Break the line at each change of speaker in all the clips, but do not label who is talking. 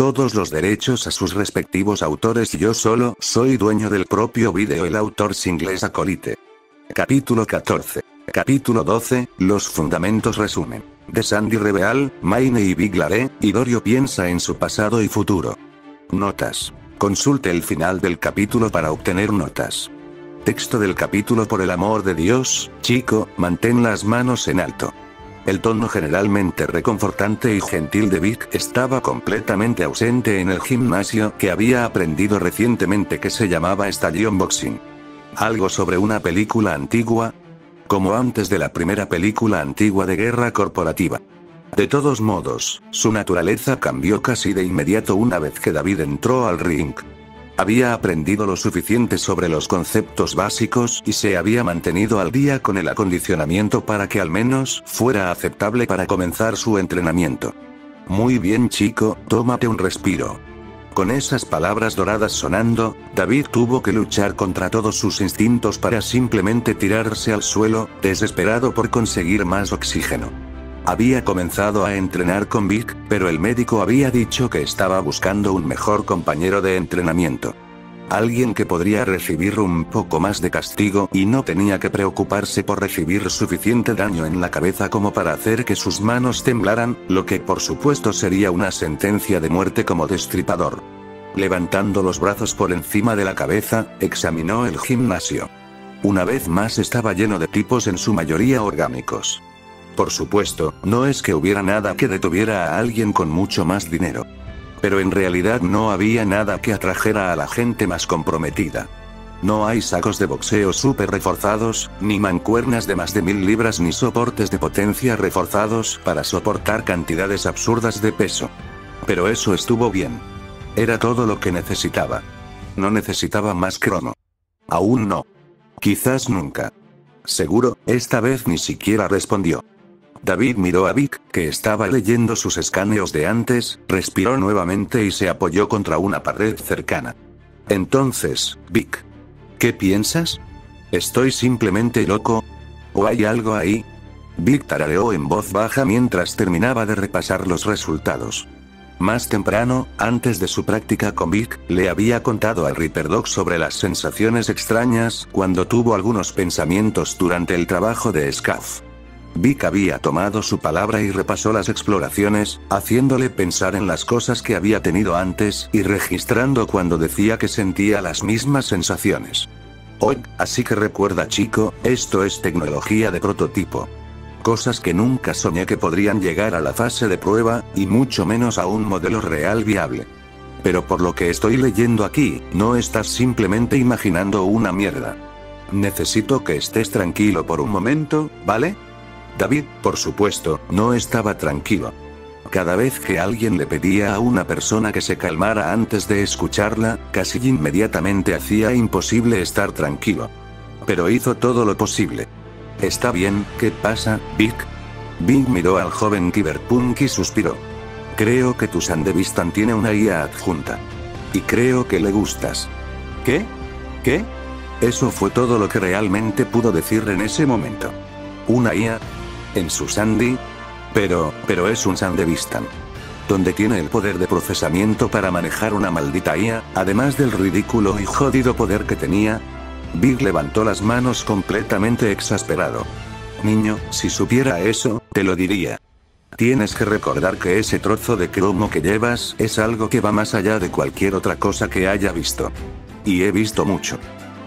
todos los derechos a sus respectivos autores y yo solo soy dueño del propio vídeo el autor inglés Acolite. Capítulo 14. Capítulo 12, Los fundamentos resumen. De Sandy Reveal, Maine y Big Lare, Dorio piensa en su pasado y futuro. Notas. Consulte el final del capítulo para obtener notas. Texto del capítulo Por el amor de Dios, chico, mantén las manos en alto. El tono generalmente reconfortante y gentil de Vic estaba completamente ausente en el gimnasio que había aprendido recientemente que se llamaba Stallion Boxing. Algo sobre una película antigua, como antes de la primera película antigua de guerra corporativa. De todos modos, su naturaleza cambió casi de inmediato una vez que David entró al ring. Había aprendido lo suficiente sobre los conceptos básicos y se había mantenido al día con el acondicionamiento para que al menos fuera aceptable para comenzar su entrenamiento. Muy bien chico, tómate un respiro. Con esas palabras doradas sonando, David tuvo que luchar contra todos sus instintos para simplemente tirarse al suelo, desesperado por conseguir más oxígeno. Había comenzado a entrenar con Vic, pero el médico había dicho que estaba buscando un mejor compañero de entrenamiento. Alguien que podría recibir un poco más de castigo y no tenía que preocuparse por recibir suficiente daño en la cabeza como para hacer que sus manos temblaran, lo que por supuesto sería una sentencia de muerte como destripador. Levantando los brazos por encima de la cabeza, examinó el gimnasio. Una vez más estaba lleno de tipos en su mayoría orgánicos. Por supuesto, no es que hubiera nada que detuviera a alguien con mucho más dinero. Pero en realidad no había nada que atrajera a la gente más comprometida. No hay sacos de boxeo súper reforzados, ni mancuernas de más de mil libras ni soportes de potencia reforzados para soportar cantidades absurdas de peso. Pero eso estuvo bien. Era todo lo que necesitaba. No necesitaba más cromo. Aún no. Quizás nunca. Seguro, esta vez ni siquiera respondió. David miró a Vic, que estaba leyendo sus escaneos de antes, respiró nuevamente y se apoyó contra una pared cercana. Entonces, Vic. ¿Qué piensas? ¿Estoy simplemente loco? ¿O hay algo ahí? Vic tarareó en voz baja mientras terminaba de repasar los resultados. Más temprano, antes de su práctica con Vic, le había contado a Dog sobre las sensaciones extrañas cuando tuvo algunos pensamientos durante el trabajo de Scaff. Vic había tomado su palabra y repasó las exploraciones, haciéndole pensar en las cosas que había tenido antes y registrando cuando decía que sentía las mismas sensaciones. Hoy, así que recuerda chico, esto es tecnología de prototipo. Cosas que nunca soñé que podrían llegar a la fase de prueba, y mucho menos a un modelo real viable. Pero por lo que estoy leyendo aquí, no estás simplemente imaginando una mierda. Necesito que estés tranquilo por un momento, ¿vale? David, por supuesto, no estaba tranquilo. Cada vez que alguien le pedía a una persona que se calmara antes de escucharla, casi inmediatamente hacía imposible estar tranquilo. Pero hizo todo lo posible. Está bien, ¿qué pasa, Vic? Vic miró al joven Cyberpunk y suspiró. Creo que tu Sandevistan tiene una IA adjunta. Y creo que le gustas. ¿Qué? ¿Qué? Eso fue todo lo que realmente pudo decir en ese momento. Una IA, en su Sandy. Pero, pero es un Sandevistan. Donde tiene el poder de procesamiento para manejar una maldita IA, además del ridículo y jodido poder que tenía. Big levantó las manos completamente exasperado. Niño, si supiera eso, te lo diría. Tienes que recordar que ese trozo de cromo que llevas es algo que va más allá de cualquier otra cosa que haya visto. Y he visto mucho.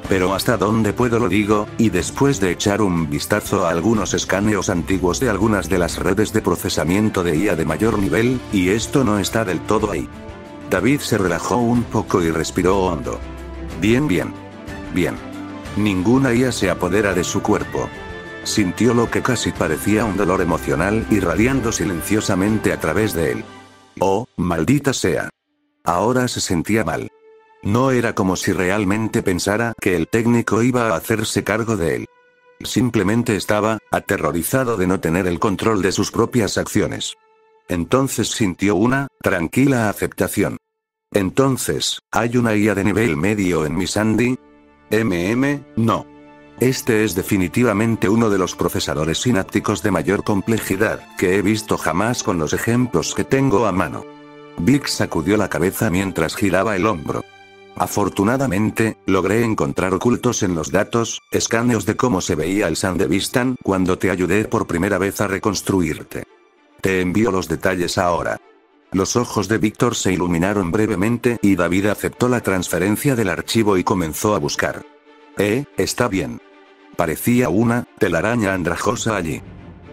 Pero hasta dónde puedo lo digo, y después de echar un vistazo a algunos escaneos antiguos de algunas de las redes de procesamiento de IA de mayor nivel, y esto no está del todo ahí. David se relajó un poco y respiró hondo. Bien, bien. Bien. Ninguna IA se apodera de su cuerpo. Sintió lo que casi parecía un dolor emocional irradiando silenciosamente a través de él. Oh, maldita sea. Ahora se sentía mal. No era como si realmente pensara que el técnico iba a hacerse cargo de él. Simplemente estaba, aterrorizado de no tener el control de sus propias acciones. Entonces sintió una, tranquila aceptación. Entonces, ¿hay una IA de nivel medio en mi Sandy? MM, no. Este es definitivamente uno de los procesadores sinápticos de mayor complejidad que he visto jamás con los ejemplos que tengo a mano. Vic sacudió la cabeza mientras giraba el hombro. Afortunadamente, logré encontrar ocultos en los datos, escaneos de cómo se veía el Sandevistan cuando te ayudé por primera vez a reconstruirte. Te envío los detalles ahora. Los ojos de Víctor se iluminaron brevemente y David aceptó la transferencia del archivo y comenzó a buscar. Eh, está bien. Parecía una telaraña andrajosa allí.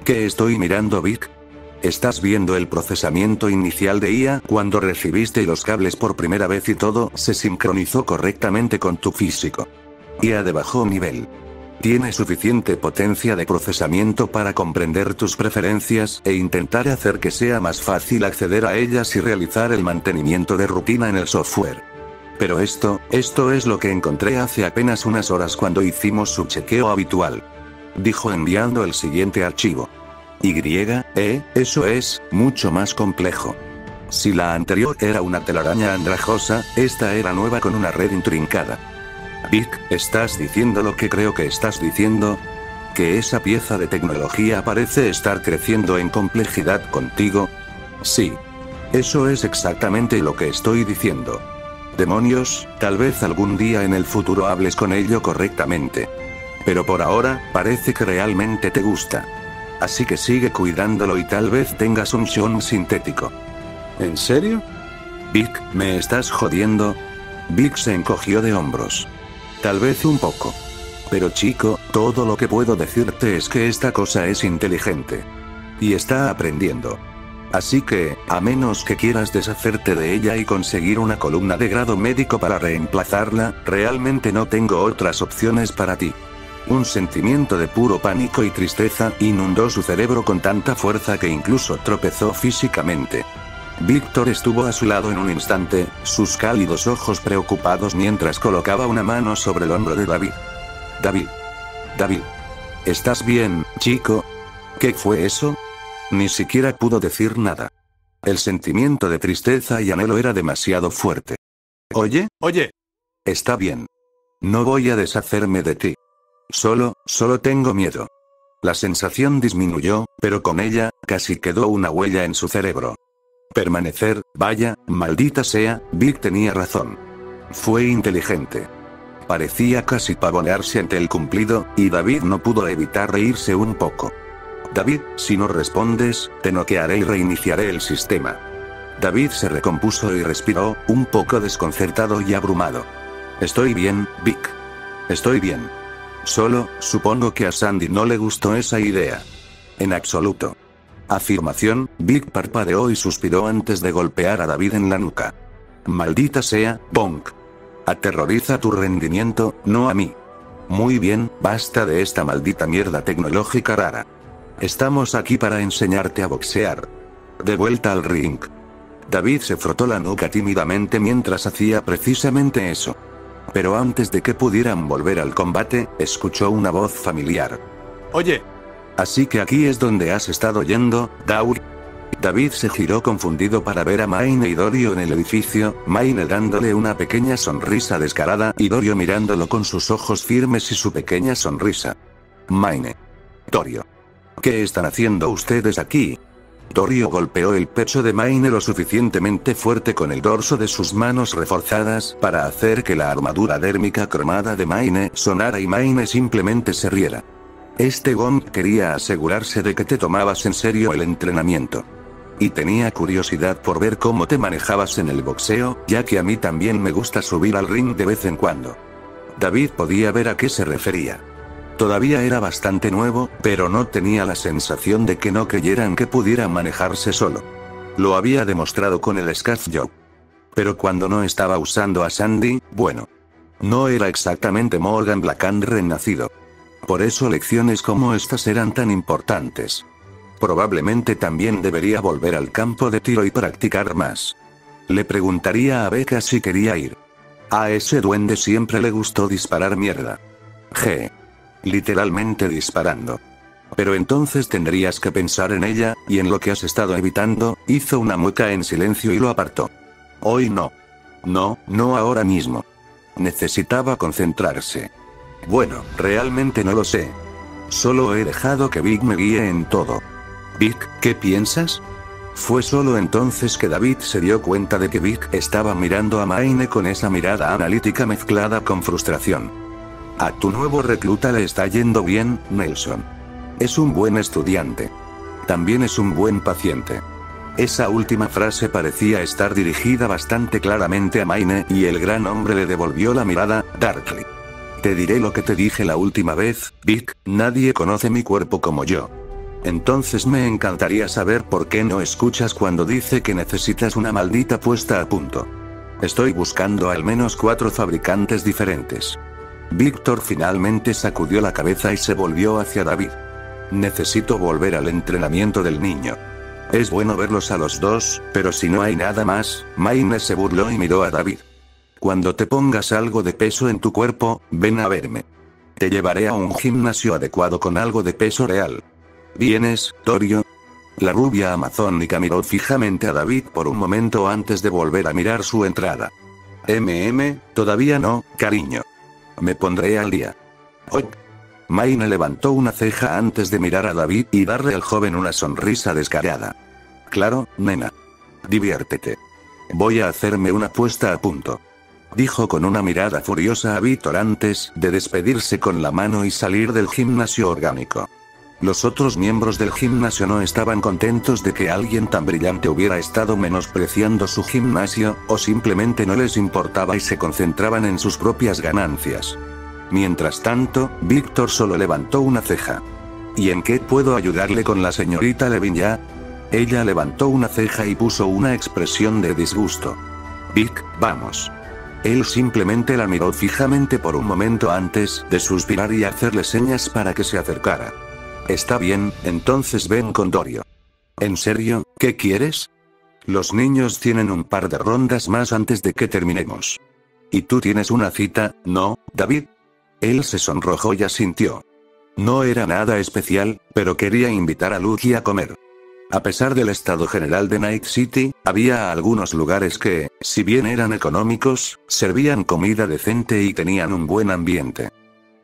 ¿Qué estoy mirando, Vic? Estás viendo el procesamiento inicial de IA cuando recibiste los cables por primera vez y todo se sincronizó correctamente con tu físico. IA de bajo nivel. Tiene suficiente potencia de procesamiento para comprender tus preferencias e intentar hacer que sea más fácil acceder a ellas y realizar el mantenimiento de rutina en el software. Pero esto, esto es lo que encontré hace apenas unas horas cuando hicimos su chequeo habitual. Dijo enviando el siguiente archivo. Y, eh, eso es, mucho más complejo. Si la anterior era una telaraña andrajosa, esta era nueva con una red intrincada. Vic, ¿estás diciendo lo que creo que estás diciendo? ¿Que esa pieza de tecnología parece estar creciendo en complejidad contigo? Sí. Eso es exactamente lo que estoy diciendo. Demonios, tal vez algún día en el futuro hables con ello correctamente. Pero por ahora, parece que realmente te gusta. Así que sigue cuidándolo y tal vez tengas un Sean sintético. ¿En serio? Vic, ¿me estás jodiendo? Vic se encogió de hombros. Tal vez un poco. Pero chico, todo lo que puedo decirte es que esta cosa es inteligente. Y está aprendiendo. Así que, a menos que quieras deshacerte de ella y conseguir una columna de grado médico para reemplazarla, realmente no tengo otras opciones para ti. Un sentimiento de puro pánico y tristeza inundó su cerebro con tanta fuerza que incluso tropezó físicamente. Víctor estuvo a su lado en un instante, sus cálidos ojos preocupados mientras colocaba una mano sobre el hombro de David. David. David. ¿Estás bien, chico? ¿Qué fue eso? Ni siquiera pudo decir nada. El sentimiento de tristeza y anhelo era demasiado fuerte. Oye, oye. Está bien. No voy a deshacerme de ti. Solo, solo tengo miedo. La sensación disminuyó, pero con ella, casi quedó una huella en su cerebro. Permanecer, vaya, maldita sea, Vic tenía razón. Fue inteligente. Parecía casi pavonearse ante el cumplido, y David no pudo evitar reírse un poco. David, si no respondes, te noquearé y reiniciaré el sistema. David se recompuso y respiró, un poco desconcertado y abrumado. Estoy bien, Vic. Estoy bien. Solo, supongo que a Sandy no le gustó esa idea. En absoluto. Afirmación, Vic parpadeó y suspiró antes de golpear a David en la nuca. Maldita sea, Bonk. Aterroriza tu rendimiento, no a mí. Muy bien, basta de esta maldita mierda tecnológica rara. Estamos aquí para enseñarte a boxear. De vuelta al ring. David se frotó la nuca tímidamente mientras hacía precisamente eso. Pero antes de que pudieran volver al combate, escuchó una voz familiar. Oye. Así que aquí es donde has estado yendo, Daur. David se giró confundido para ver a Maine y Dorio en el edificio, Maine dándole una pequeña sonrisa descarada y Dorio mirándolo con sus ojos firmes y su pequeña sonrisa. Maine. Dorio. ¿Qué están haciendo ustedes aquí? Dorio golpeó el pecho de Maine lo suficientemente fuerte con el dorso de sus manos reforzadas para hacer que la armadura dérmica cromada de Maine sonara y Maine simplemente se riera. Este Gomp quería asegurarse de que te tomabas en serio el entrenamiento. Y tenía curiosidad por ver cómo te manejabas en el boxeo, ya que a mí también me gusta subir al ring de vez en cuando. David podía ver a qué se refería. Todavía era bastante nuevo, pero no tenía la sensación de que no creyeran que pudiera manejarse solo. Lo había demostrado con el Scaff Joe. Pero cuando no estaba usando a Sandy, bueno. No era exactamente Morgan Blackhand renacido. Por eso lecciones como estas eran tan importantes. Probablemente también debería volver al campo de tiro y practicar más. Le preguntaría a Becca si quería ir. A ese duende siempre le gustó disparar mierda. G. Literalmente disparando. Pero entonces tendrías que pensar en ella, y en lo que has estado evitando, hizo una mueca en silencio y lo apartó. Hoy no. No, no ahora mismo. Necesitaba concentrarse. Bueno, realmente no lo sé. Solo he dejado que Vic me guíe en todo. Vic, ¿qué piensas? Fue solo entonces que David se dio cuenta de que Vic estaba mirando a Maine con esa mirada analítica mezclada con frustración. A tu nuevo recluta le está yendo bien, Nelson. Es un buen estudiante. También es un buen paciente. Esa última frase parecía estar dirigida bastante claramente a Maine y el gran hombre le devolvió la mirada, Darkly. Te diré lo que te dije la última vez, Vic, nadie conoce mi cuerpo como yo. Entonces me encantaría saber por qué no escuchas cuando dice que necesitas una maldita puesta a punto. Estoy buscando al menos cuatro fabricantes diferentes. Víctor finalmente sacudió la cabeza y se volvió hacia David. Necesito volver al entrenamiento del niño. Es bueno verlos a los dos, pero si no hay nada más, Maine se burló y miró a David. Cuando te pongas algo de peso en tu cuerpo, ven a verme. Te llevaré a un gimnasio adecuado con algo de peso real. ¿Vienes, Torio? La rubia amazónica miró fijamente a David por un momento antes de volver a mirar su entrada. MM, todavía no, cariño. Me pondré al día. Hoy. Maine levantó una ceja antes de mirar a David y darle al joven una sonrisa descarada. Claro, nena. Diviértete. Voy a hacerme una puesta a punto dijo con una mirada furiosa a Víctor antes de despedirse con la mano y salir del gimnasio orgánico. Los otros miembros del gimnasio no estaban contentos de que alguien tan brillante hubiera estado menospreciando su gimnasio, o simplemente no les importaba y se concentraban en sus propias ganancias. Mientras tanto, Víctor solo levantó una ceja. ¿Y en qué puedo ayudarle con la señorita Levinya? Ella levantó una ceja y puso una expresión de disgusto. Vic, vamos. Él simplemente la miró fijamente por un momento antes de suspirar y hacerle señas para que se acercara. Está bien, entonces ven con Dorio. ¿En serio, qué quieres? Los niños tienen un par de rondas más antes de que terminemos. ¿Y tú tienes una cita, no, David? Él se sonrojó y asintió. No era nada especial, pero quería invitar a Lucky a comer. A pesar del estado general de Night City, había algunos lugares que, si bien eran económicos, servían comida decente y tenían un buen ambiente.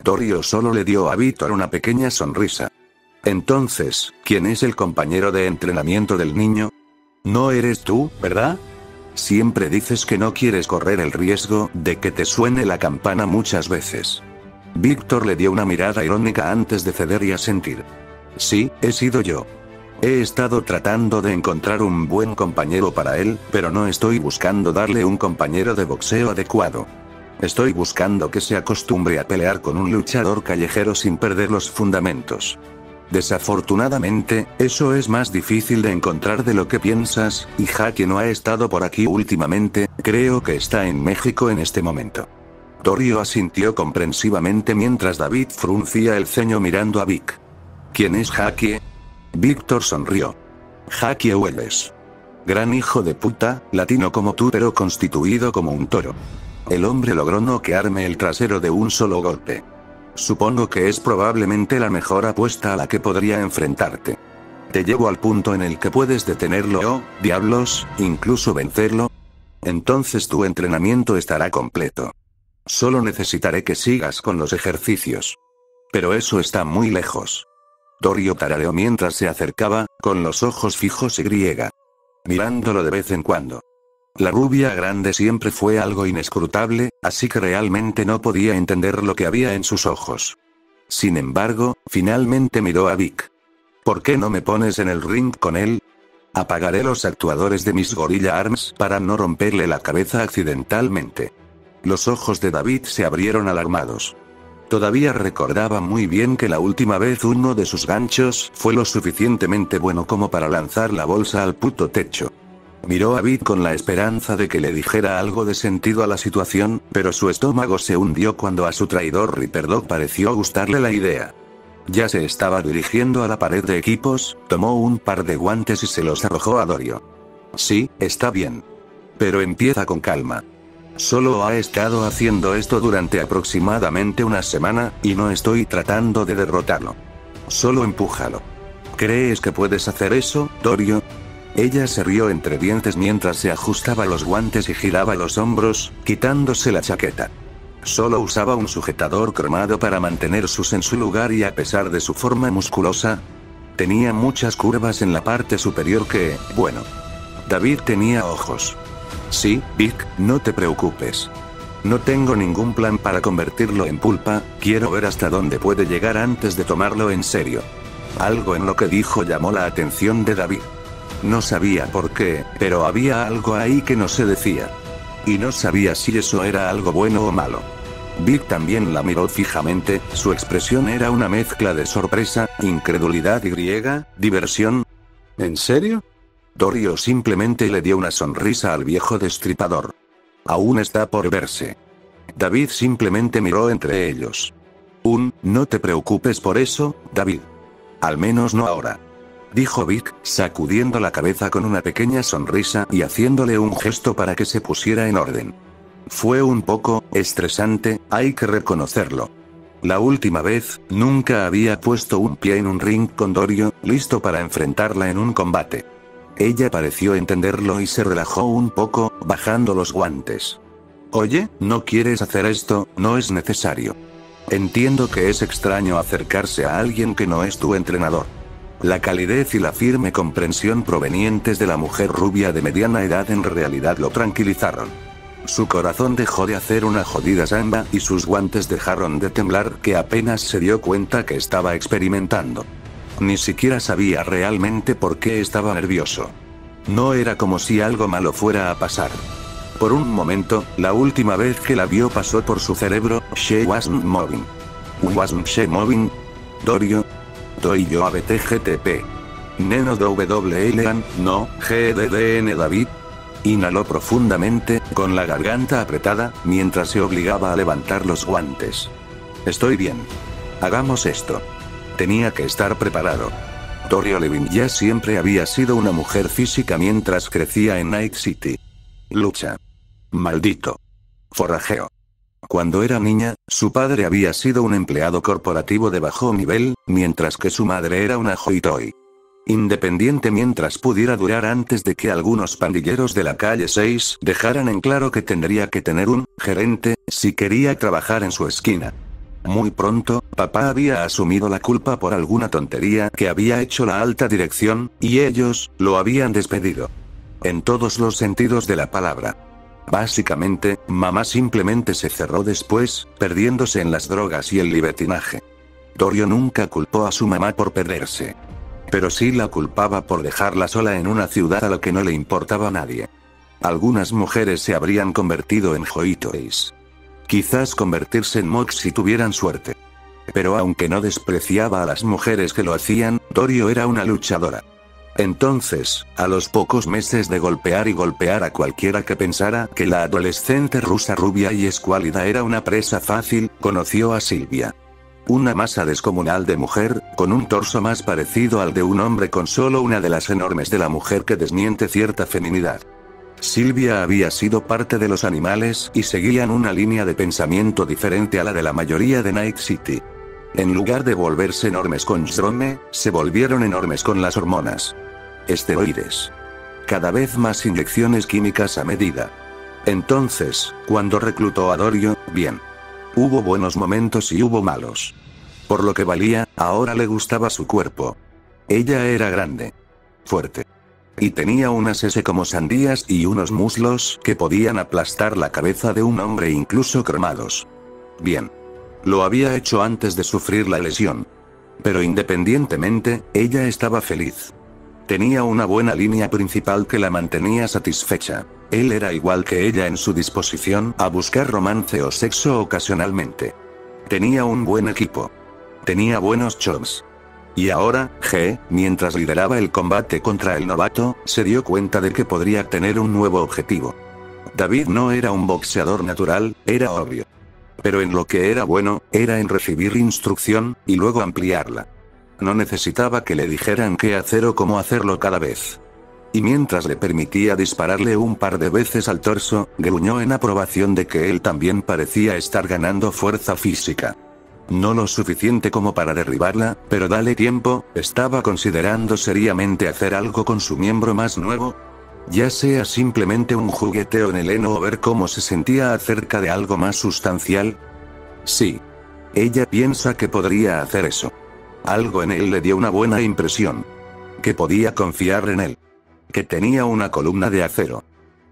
Torio solo le dio a Víctor una pequeña sonrisa. Entonces, ¿quién es el compañero de entrenamiento del niño? No eres tú, ¿verdad? Siempre dices que no quieres correr el riesgo de que te suene la campana muchas veces. Víctor le dio una mirada irónica antes de ceder y asentir. Sí, he sido yo. He estado tratando de encontrar un buen compañero para él, pero no estoy buscando darle un compañero de boxeo adecuado. Estoy buscando que se acostumbre a pelear con un luchador callejero sin perder los fundamentos. Desafortunadamente, eso es más difícil de encontrar de lo que piensas, y Jaque no ha estado por aquí últimamente, creo que está en México en este momento. Torio asintió comprensivamente mientras David fruncía el ceño mirando a Vic. ¿Quién es Jaque? Víctor sonrió. Jackie Welles. Gran hijo de puta, latino como tú pero constituido como un toro. El hombre logró noquearme el trasero de un solo golpe. Supongo que es probablemente la mejor apuesta a la que podría enfrentarte. Te llevo al punto en el que puedes detenerlo o, diablos, incluso vencerlo. Entonces tu entrenamiento estará completo. Solo necesitaré que sigas con los ejercicios. Pero eso está muy lejos. Torio tarareó mientras se acercaba, con los ojos fijos y griega. Mirándolo de vez en cuando. La rubia grande siempre fue algo inescrutable, así que realmente no podía entender lo que había en sus ojos. Sin embargo, finalmente miró a Vic. ¿Por qué no me pones en el ring con él? Apagaré los actuadores de mis Gorilla Arms para no romperle la cabeza accidentalmente. Los ojos de David se abrieron alarmados. Todavía recordaba muy bien que la última vez uno de sus ganchos fue lo suficientemente bueno como para lanzar la bolsa al puto techo. Miró a Vid con la esperanza de que le dijera algo de sentido a la situación, pero su estómago se hundió cuando a su traidor Ripperdog pareció gustarle la idea. Ya se estaba dirigiendo a la pared de equipos, tomó un par de guantes y se los arrojó a Dorio. Sí, está bien. Pero empieza con calma. Solo ha estado haciendo esto durante aproximadamente una semana, y no estoy tratando de derrotarlo. Solo empújalo. ¿Crees que puedes hacer eso, Dorio? Ella se rió entre dientes mientras se ajustaba los guantes y giraba los hombros, quitándose la chaqueta. Solo usaba un sujetador cromado para mantener sus en su lugar y a pesar de su forma musculosa, Tenía muchas curvas en la parte superior que, bueno. David tenía ojos. Sí, Vic, no te preocupes. No tengo ningún plan para convertirlo en pulpa, quiero ver hasta dónde puede llegar antes de tomarlo en serio. Algo en lo que dijo llamó la atención de David. No sabía por qué, pero había algo ahí que no se decía. Y no sabía si eso era algo bueno o malo. Vic también la miró fijamente, su expresión era una mezcla de sorpresa, incredulidad y griega, diversión. ¿En serio? Dorio simplemente le dio una sonrisa al viejo destripador. Aún está por verse. David simplemente miró entre ellos. Un, no te preocupes por eso, David. Al menos no ahora. Dijo Vic, sacudiendo la cabeza con una pequeña sonrisa y haciéndole un gesto para que se pusiera en orden. Fue un poco estresante, hay que reconocerlo. La última vez, nunca había puesto un pie en un ring con Dorio, listo para enfrentarla en un combate. Ella pareció entenderlo y se relajó un poco, bajando los guantes. Oye, ¿no quieres hacer esto? No es necesario. Entiendo que es extraño acercarse a alguien que no es tu entrenador. La calidez y la firme comprensión provenientes de la mujer rubia de mediana edad en realidad lo tranquilizaron. Su corazón dejó de hacer una jodida samba y sus guantes dejaron de temblar que apenas se dio cuenta que estaba experimentando. Ni siquiera sabía realmente por qué estaba nervioso. No era como si algo malo fuera a pasar. Por un momento, la última vez que la vio pasó por su cerebro, she wasn't moving. Wasn't she moving? Dorio. Doy yo a BTGTP. Neno WLAN, no, GDDN David. Inhaló profundamente, con la garganta apretada, mientras se obligaba a levantar los guantes. Estoy bien. Hagamos esto. Tenía que estar preparado. Dorio Levin ya siempre había sido una mujer física mientras crecía en Night City. Lucha. Maldito. Forrajeo. Cuando era niña, su padre había sido un empleado corporativo de bajo nivel, mientras que su madre era una hoitoy. Independiente mientras pudiera durar antes de que algunos pandilleros de la calle 6 dejaran en claro que tendría que tener un gerente, si quería trabajar en su esquina. Muy pronto, papá había asumido la culpa por alguna tontería que había hecho la alta dirección, y ellos, lo habían despedido. En todos los sentidos de la palabra. Básicamente, mamá simplemente se cerró después, perdiéndose en las drogas y el libertinaje. Dorio nunca culpó a su mamá por perderse. Pero sí la culpaba por dejarla sola en una ciudad a la que no le importaba nadie. Algunas mujeres se habrían convertido en joitois. Quizás convertirse en Mox si tuvieran suerte. Pero aunque no despreciaba a las mujeres que lo hacían, Dorio era una luchadora. Entonces, a los pocos meses de golpear y golpear a cualquiera que pensara que la adolescente rusa rubia y escuálida era una presa fácil, conoció a Silvia. Una masa descomunal de mujer, con un torso más parecido al de un hombre con solo una de las enormes de la mujer que desmiente cierta feminidad. Silvia había sido parte de los animales y seguían una línea de pensamiento diferente a la de la mayoría de Night City. En lugar de volverse enormes con Shrome, se volvieron enormes con las hormonas. Esteroides. Cada vez más inyecciones químicas a medida. Entonces, cuando reclutó a Dorio, bien. Hubo buenos momentos y hubo malos. Por lo que valía, ahora le gustaba su cuerpo. Ella era grande. Fuerte. Y tenía unas S como sandías y unos muslos que podían aplastar la cabeza de un hombre incluso cremados. Bien. Lo había hecho antes de sufrir la lesión. Pero independientemente, ella estaba feliz. Tenía una buena línea principal que la mantenía satisfecha. Él era igual que ella en su disposición a buscar romance o sexo ocasionalmente. Tenía un buen equipo. Tenía buenos chops. Y ahora, G, mientras lideraba el combate contra el novato, se dio cuenta de que podría tener un nuevo objetivo. David no era un boxeador natural, era obvio. Pero en lo que era bueno, era en recibir instrucción, y luego ampliarla. No necesitaba que le dijeran qué hacer o cómo hacerlo cada vez. Y mientras le permitía dispararle un par de veces al torso, gruñó en aprobación de que él también parecía estar ganando fuerza física. No lo suficiente como para derribarla, pero dale tiempo, estaba considerando seriamente hacer algo con su miembro más nuevo. Ya sea simplemente un jugueteo en el heno o ver cómo se sentía acerca de algo más sustancial. Sí. Ella piensa que podría hacer eso. Algo en él le dio una buena impresión. Que podía confiar en él. Que tenía una columna de acero.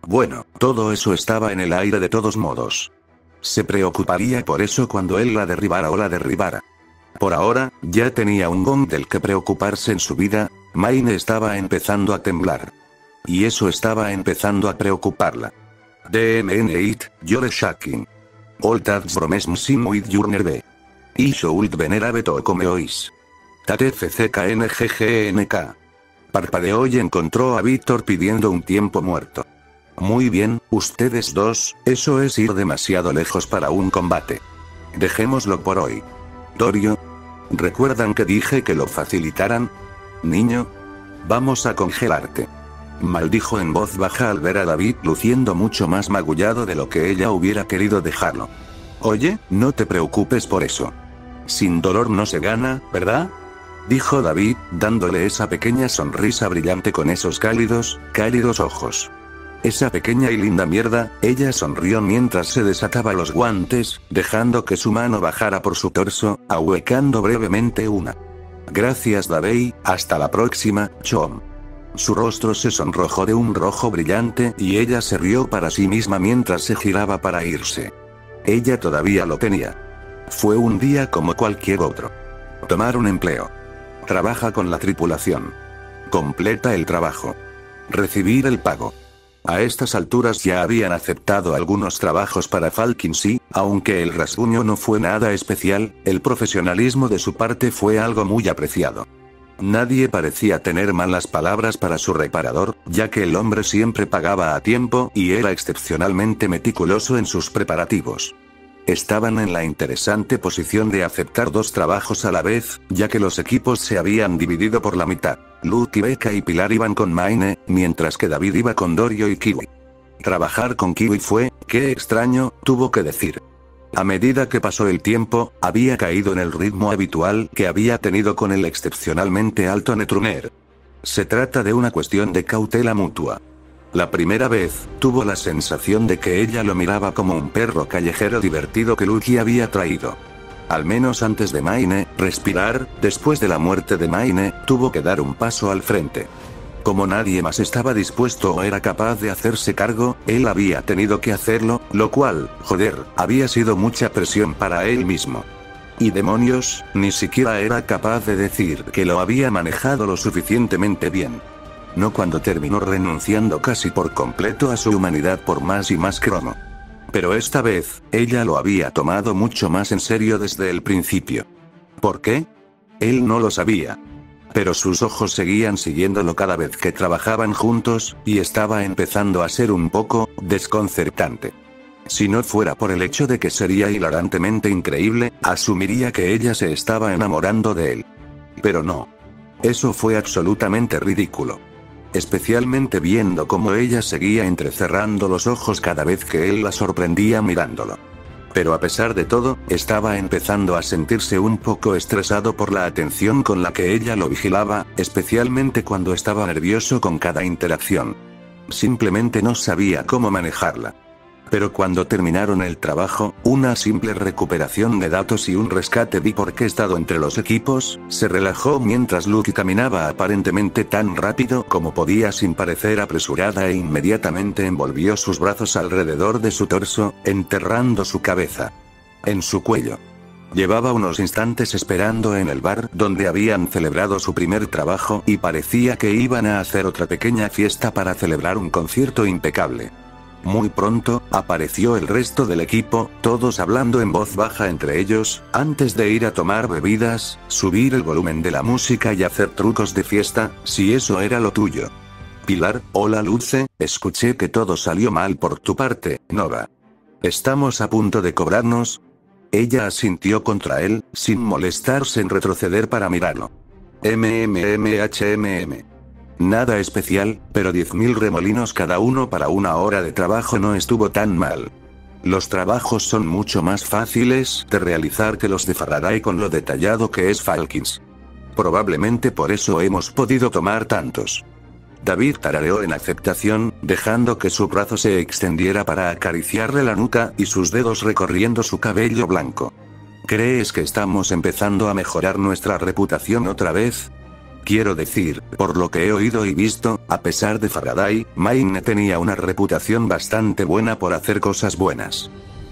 Bueno, todo eso estaba en el aire de todos modos. Se preocuparía por eso cuando él la derribara o la derribara. Por ahora, ya tenía un gong del que preocuparse en su vida, Maine estaba empezando a temblar. Y eso estaba empezando a preocuparla. DMN8, Yore Shaking. All that's sim with your nerve. Y should venera to come ois. TTFCKNGGNK. Parpadeó y encontró a Víctor pidiendo un tiempo muerto. Muy bien, ustedes dos, eso es ir demasiado lejos para un combate. Dejémoslo por hoy. Dorio. ¿Recuerdan que dije que lo facilitaran? Niño. Vamos a congelarte. Maldijo en voz baja al ver a David luciendo mucho más magullado de lo que ella hubiera querido dejarlo. Oye, no te preocupes por eso. Sin dolor no se gana, ¿verdad? Dijo David, dándole esa pequeña sonrisa brillante con esos cálidos, cálidos ojos. Esa pequeña y linda mierda, ella sonrió mientras se desataba los guantes, dejando que su mano bajara por su torso, ahuecando brevemente una. Gracias David, hasta la próxima, Chom. Su rostro se sonrojó de un rojo brillante y ella se rió para sí misma mientras se giraba para irse. Ella todavía lo tenía. Fue un día como cualquier otro. Tomar un empleo. Trabaja con la tripulación. Completa el trabajo. Recibir el pago. A estas alturas ya habían aceptado algunos trabajos para Falkinsy, aunque el rasguño no fue nada especial, el profesionalismo de su parte fue algo muy apreciado. Nadie parecía tener malas palabras para su reparador, ya que el hombre siempre pagaba a tiempo y era excepcionalmente meticuloso en sus preparativos. Estaban en la interesante posición de aceptar dos trabajos a la vez, ya que los equipos se habían dividido por la mitad. Luke y Becca y Pilar iban con Maine, mientras que David iba con Dorio y Kiwi. Trabajar con Kiwi fue, qué extraño, tuvo que decir. A medida que pasó el tiempo, había caído en el ritmo habitual que había tenido con el excepcionalmente alto Netruner. Se trata de una cuestión de cautela mutua. La primera vez, tuvo la sensación de que ella lo miraba como un perro callejero divertido que Lucky había traído. Al menos antes de Maine, respirar, después de la muerte de Maine, tuvo que dar un paso al frente. Como nadie más estaba dispuesto o era capaz de hacerse cargo, él había tenido que hacerlo, lo cual, joder, había sido mucha presión para él mismo. Y demonios, ni siquiera era capaz de decir que lo había manejado lo suficientemente bien. No cuando terminó renunciando casi por completo a su humanidad por más y más cromo. Pero esta vez, ella lo había tomado mucho más en serio desde el principio. ¿Por qué? Él no lo sabía pero sus ojos seguían siguiéndolo cada vez que trabajaban juntos, y estaba empezando a ser un poco, desconcertante. Si no fuera por el hecho de que sería hilarantemente increíble, asumiría que ella se estaba enamorando de él. Pero no. Eso fue absolutamente ridículo. Especialmente viendo cómo ella seguía entrecerrando los ojos cada vez que él la sorprendía mirándolo. Pero a pesar de todo, estaba empezando a sentirse un poco estresado por la atención con la que ella lo vigilaba, especialmente cuando estaba nervioso con cada interacción. Simplemente no sabía cómo manejarla. Pero cuando terminaron el trabajo, una simple recuperación de datos y un rescate vi por qué estado entre los equipos, se relajó mientras Luke caminaba aparentemente tan rápido como podía sin parecer apresurada e inmediatamente envolvió sus brazos alrededor de su torso, enterrando su cabeza en su cuello. Llevaba unos instantes esperando en el bar donde habían celebrado su primer trabajo y parecía que iban a hacer otra pequeña fiesta para celebrar un concierto impecable. Muy pronto, apareció el resto del equipo, todos hablando en voz baja entre ellos, antes de ir a tomar bebidas, subir el volumen de la música y hacer trucos de fiesta, si eso era lo tuyo. Pilar, hola Luce, escuché que todo salió mal por tu parte, Nova. ¿Estamos a punto de cobrarnos? Ella asintió contra él, sin molestarse en retroceder para mirarlo. MMMHMM. Nada especial, pero 10.000 remolinos cada uno para una hora de trabajo no estuvo tan mal. Los trabajos son mucho más fáciles de realizar que los de Faraday con lo detallado que es Falkins. Probablemente por eso hemos podido tomar tantos. David tarareó en aceptación, dejando que su brazo se extendiera para acariciarle la nuca y sus dedos recorriendo su cabello blanco. ¿Crees que estamos empezando a mejorar nuestra reputación otra vez? Quiero decir, por lo que he oído y visto, a pesar de Faraday, Maine tenía una reputación bastante buena por hacer cosas buenas.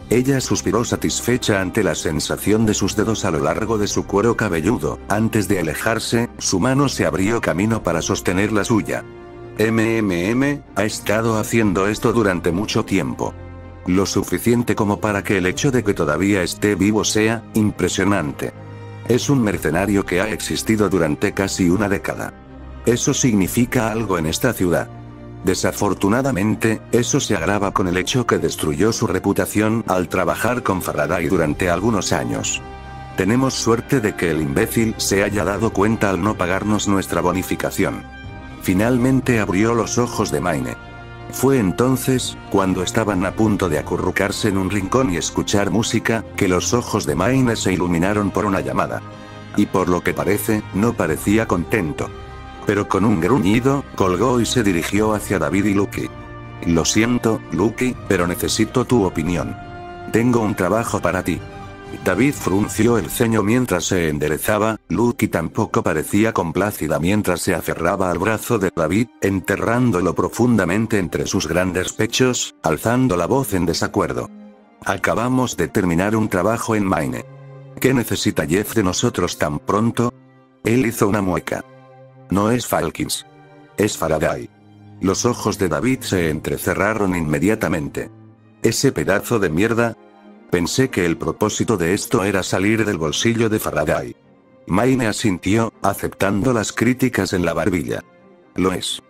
Ella suspiró satisfecha ante la sensación de sus dedos a lo largo de su cuero cabelludo. Antes de alejarse, su mano se abrió camino para sostener la suya. MMM, ha estado haciendo esto durante mucho tiempo. Lo suficiente como para que el hecho de que todavía esté vivo sea impresionante. Es un mercenario que ha existido durante casi una década. Eso significa algo en esta ciudad. Desafortunadamente, eso se agrava con el hecho que destruyó su reputación al trabajar con Faraday durante algunos años. Tenemos suerte de que el imbécil se haya dado cuenta al no pagarnos nuestra bonificación. Finalmente abrió los ojos de Maine. Fue entonces, cuando estaban a punto de acurrucarse en un rincón y escuchar música, que los ojos de Maine se iluminaron por una llamada. Y por lo que parece, no parecía contento. Pero con un gruñido, colgó y se dirigió hacia David y Lucky. Lo siento, Lucky, pero necesito tu opinión. Tengo un trabajo para ti. David frunció el ceño mientras se enderezaba, Lucky tampoco parecía complácida mientras se aferraba al brazo de David, enterrándolo profundamente entre sus grandes pechos, alzando la voz en desacuerdo. Acabamos de terminar un trabajo en Maine. ¿Qué necesita Jeff de nosotros tan pronto? Él hizo una mueca. No es Falkins. Es Faraday. Los ojos de David se entrecerraron inmediatamente. Ese pedazo de mierda, Pensé que el propósito de esto era salir del bolsillo de Faraday. Maine asintió, aceptando las críticas en la barbilla. Lo es.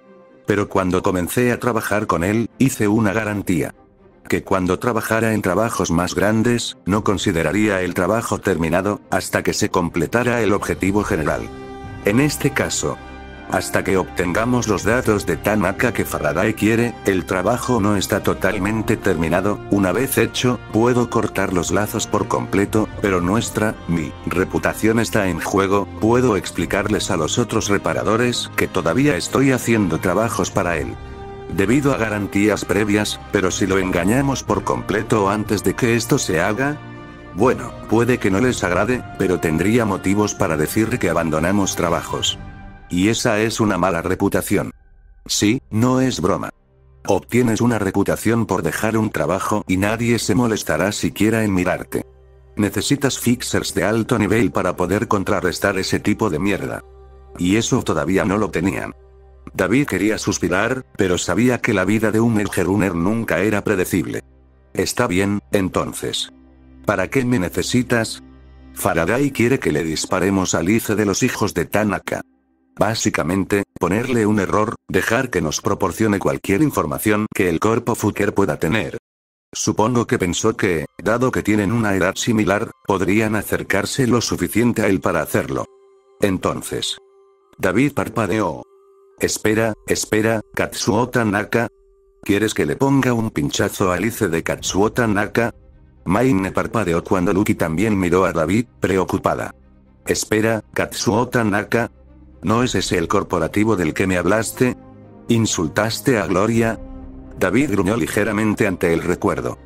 Pero cuando comencé a trabajar con él, hice una garantía. Que cuando trabajara en trabajos más grandes, no consideraría el trabajo terminado, hasta que se completara el objetivo general. En este caso, hasta que obtengamos los datos de Tanaka que Faraday quiere, el trabajo no está totalmente terminado, una vez hecho, puedo cortar los lazos por completo, pero nuestra, mi, reputación está en juego, puedo explicarles a los otros reparadores que todavía estoy haciendo trabajos para él. Debido a garantías previas, pero si lo engañamos por completo antes de que esto se haga, bueno, puede que no les agrade, pero tendría motivos para decir que abandonamos trabajos. Y esa es una mala reputación. Sí, no es broma. Obtienes una reputación por dejar un trabajo y nadie se molestará siquiera en mirarte. Necesitas fixers de alto nivel para poder contrarrestar ese tipo de mierda. Y eso todavía no lo tenían. David quería suspirar, pero sabía que la vida de un Elgeruner nunca era predecible. Está bien, entonces. ¿Para qué me necesitas? Faraday quiere que le disparemos al Lice de los hijos de Tanaka. Básicamente, ponerle un error, dejar que nos proporcione cualquier información que el cuerpo Fuker pueda tener. Supongo que pensó que, dado que tienen una edad similar, podrían acercarse lo suficiente a él para hacerlo. Entonces. David parpadeó. Espera, espera, Katsuo Tanaka. ¿Quieres que le ponga un pinchazo a Alice de Katsuo Tanaka? Maine parpadeó cuando Lucky también miró a David, preocupada. Espera, Katsuo Tanaka, ¿No es ese el corporativo del que me hablaste? ¿Insultaste a Gloria? David gruñó ligeramente ante el recuerdo.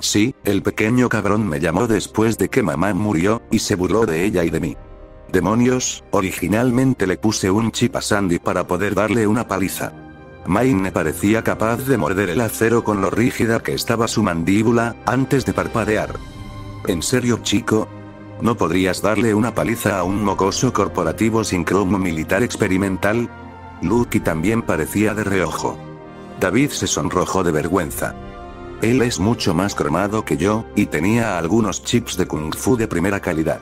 Sí, el pequeño cabrón me llamó después de que mamá murió, y se burló de ella y de mí. Demonios, originalmente le puse un chip a Sandy para poder darle una paliza. me parecía capaz de morder el acero con lo rígida que estaba su mandíbula, antes de parpadear. ¿En serio, chico? ¿No podrías darle una paliza a un mocoso corporativo sin cromo militar experimental? Lucky también parecía de reojo. David se sonrojó de vergüenza. Él es mucho más cromado que yo, y tenía algunos chips de kung fu de primera calidad.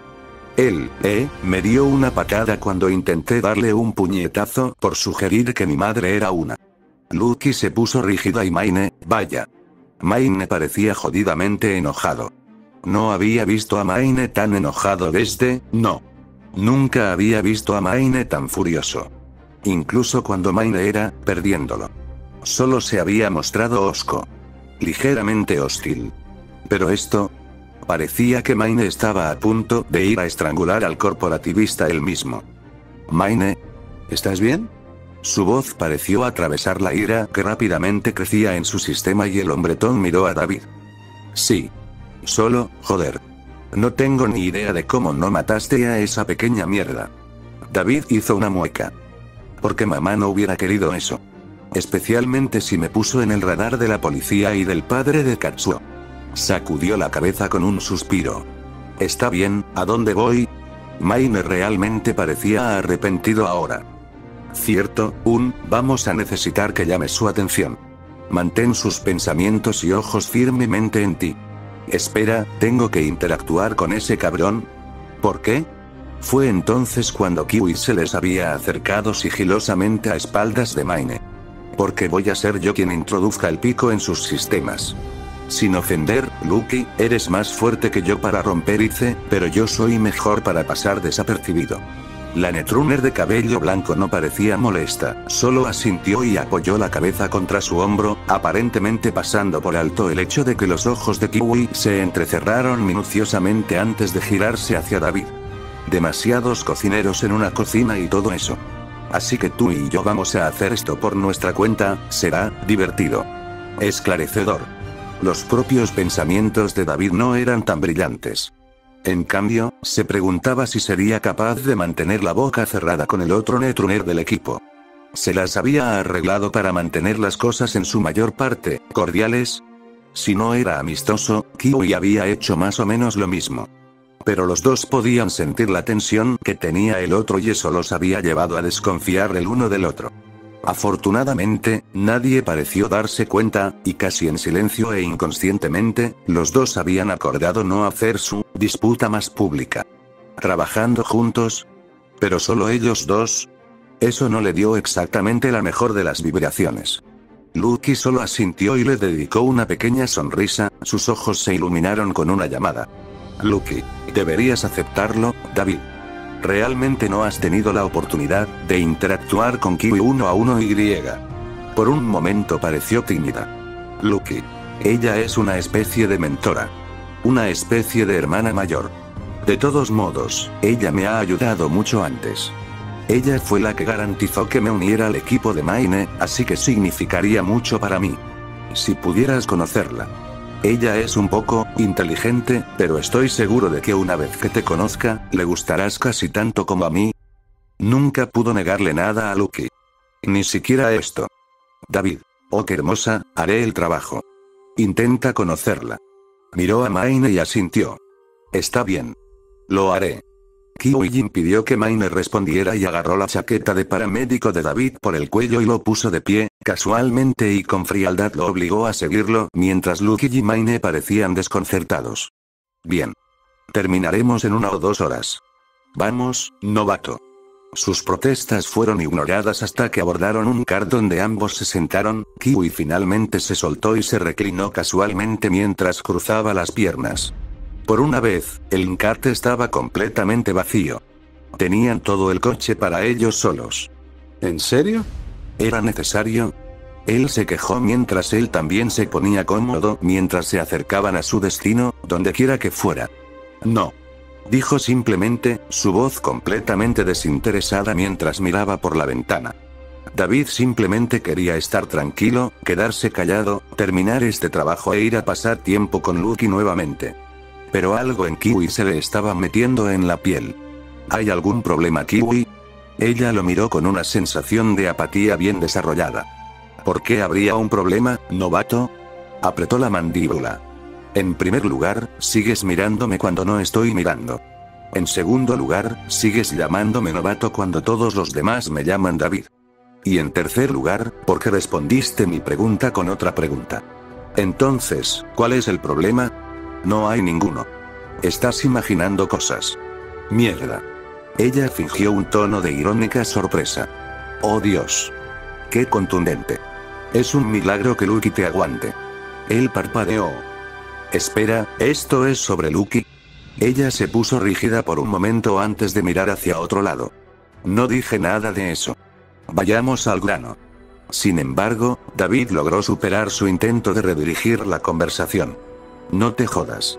Él, eh, me dio una patada cuando intenté darle un puñetazo por sugerir que mi madre era una. Lucky se puso rígida y Maine, vaya. Maine parecía jodidamente enojado. No había visto a Maine tan enojado desde, no. Nunca había visto a Maine tan furioso. Incluso cuando Maine era, perdiéndolo. Solo se había mostrado osco. Ligeramente hostil. Pero esto... Parecía que Maine estaba a punto de ir a estrangular al corporativista él mismo. Maine... ¿Estás bien? Su voz pareció atravesar la ira que rápidamente crecía en su sistema y el hombretón miró a David. Sí, Solo, joder. No tengo ni idea de cómo no mataste a esa pequeña mierda. David hizo una mueca. Porque mamá no hubiera querido eso. Especialmente si me puso en el radar de la policía y del padre de Katsuo. Sacudió la cabeza con un suspiro. Está bien, ¿a dónde voy? Maine realmente parecía arrepentido ahora. Cierto, un, vamos a necesitar que llame su atención. Mantén sus pensamientos y ojos firmemente en ti. Espera, ¿tengo que interactuar con ese cabrón? ¿Por qué? Fue entonces cuando Kiwi se les había acercado sigilosamente a espaldas de Maine. Porque voy a ser yo quien introduzca el pico en sus sistemas. Sin ofender, Lucky, eres más fuerte que yo para romper Ice, pero yo soy mejor para pasar desapercibido. La Netrunner de cabello blanco no parecía molesta, solo asintió y apoyó la cabeza contra su hombro, aparentemente pasando por alto el hecho de que los ojos de Kiwi se entrecerraron minuciosamente antes de girarse hacia David. Demasiados cocineros en una cocina y todo eso. Así que tú y yo vamos a hacer esto por nuestra cuenta, será divertido. Esclarecedor. Los propios pensamientos de David no eran tan brillantes. En cambio, se preguntaba si sería capaz de mantener la boca cerrada con el otro Netruner del equipo. Se las había arreglado para mantener las cosas en su mayor parte, cordiales. Si no era amistoso, Kiwi había hecho más o menos lo mismo. Pero los dos podían sentir la tensión que tenía el otro y eso los había llevado a desconfiar el uno del otro. Afortunadamente, nadie pareció darse cuenta, y casi en silencio e inconscientemente, los dos habían acordado no hacer su disputa más pública. Trabajando juntos. Pero solo ellos dos. Eso no le dio exactamente la mejor de las vibraciones. Lucky solo asintió y le dedicó una pequeña sonrisa, sus ojos se iluminaron con una llamada. Lucky, deberías aceptarlo, David. Realmente no has tenido la oportunidad de interactuar con Kiwi uno a uno y. Por un momento pareció tímida. Lucky. Ella es una especie de mentora. Una especie de hermana mayor. De todos modos, ella me ha ayudado mucho antes. Ella fue la que garantizó que me uniera al equipo de Maine, así que significaría mucho para mí. Si pudieras conocerla. Ella es un poco inteligente, pero estoy seguro de que una vez que te conozca, le gustarás casi tanto como a mí. Nunca pudo negarle nada a Lucky. Ni siquiera esto. David. Oh, qué hermosa, haré el trabajo. Intenta conocerla. Miró a Maine y asintió. Está bien. Lo haré. Kiwi impidió que Maine respondiera y agarró la chaqueta de paramédico de David por el cuello y lo puso de pie, casualmente y con frialdad lo obligó a seguirlo, mientras Lucky y Maine parecían desconcertados. Bien. Terminaremos en una o dos horas. Vamos, novato. Sus protestas fueron ignoradas hasta que abordaron un car donde ambos se sentaron, Kiwi finalmente se soltó y se reclinó casualmente mientras cruzaba las piernas. Por una vez, el encarte estaba completamente vacío. Tenían todo el coche para ellos solos.
¿En serio?
¿Era necesario? Él se quejó mientras él también se ponía cómodo mientras se acercaban a su destino, donde quiera que fuera. No. Dijo simplemente, su voz completamente desinteresada mientras miraba por la ventana. David simplemente quería estar tranquilo, quedarse callado, terminar este trabajo e ir a pasar tiempo con Lucky nuevamente. Pero algo en Kiwi se le estaba metiendo en la piel. ¿Hay algún problema Kiwi? Ella lo miró con una sensación de apatía bien desarrollada. ¿Por qué habría un problema, novato? Apretó la mandíbula. En primer lugar, sigues mirándome cuando no estoy mirando. En segundo lugar, sigues llamándome novato cuando todos los demás me llaman David. Y en tercer lugar, porque respondiste mi pregunta con otra pregunta. Entonces, ¿cuál es el problema? No hay ninguno. Estás imaginando cosas. Mierda. Ella fingió un tono de irónica sorpresa. Oh Dios. Qué contundente. Es un milagro que Lucky te aguante. Él parpadeó. Espera, ¿esto es sobre Lucky? Ella se puso rígida por un momento antes de mirar hacia otro lado. No dije nada de eso. Vayamos al grano. Sin embargo, David logró superar su intento de redirigir la conversación. No te jodas.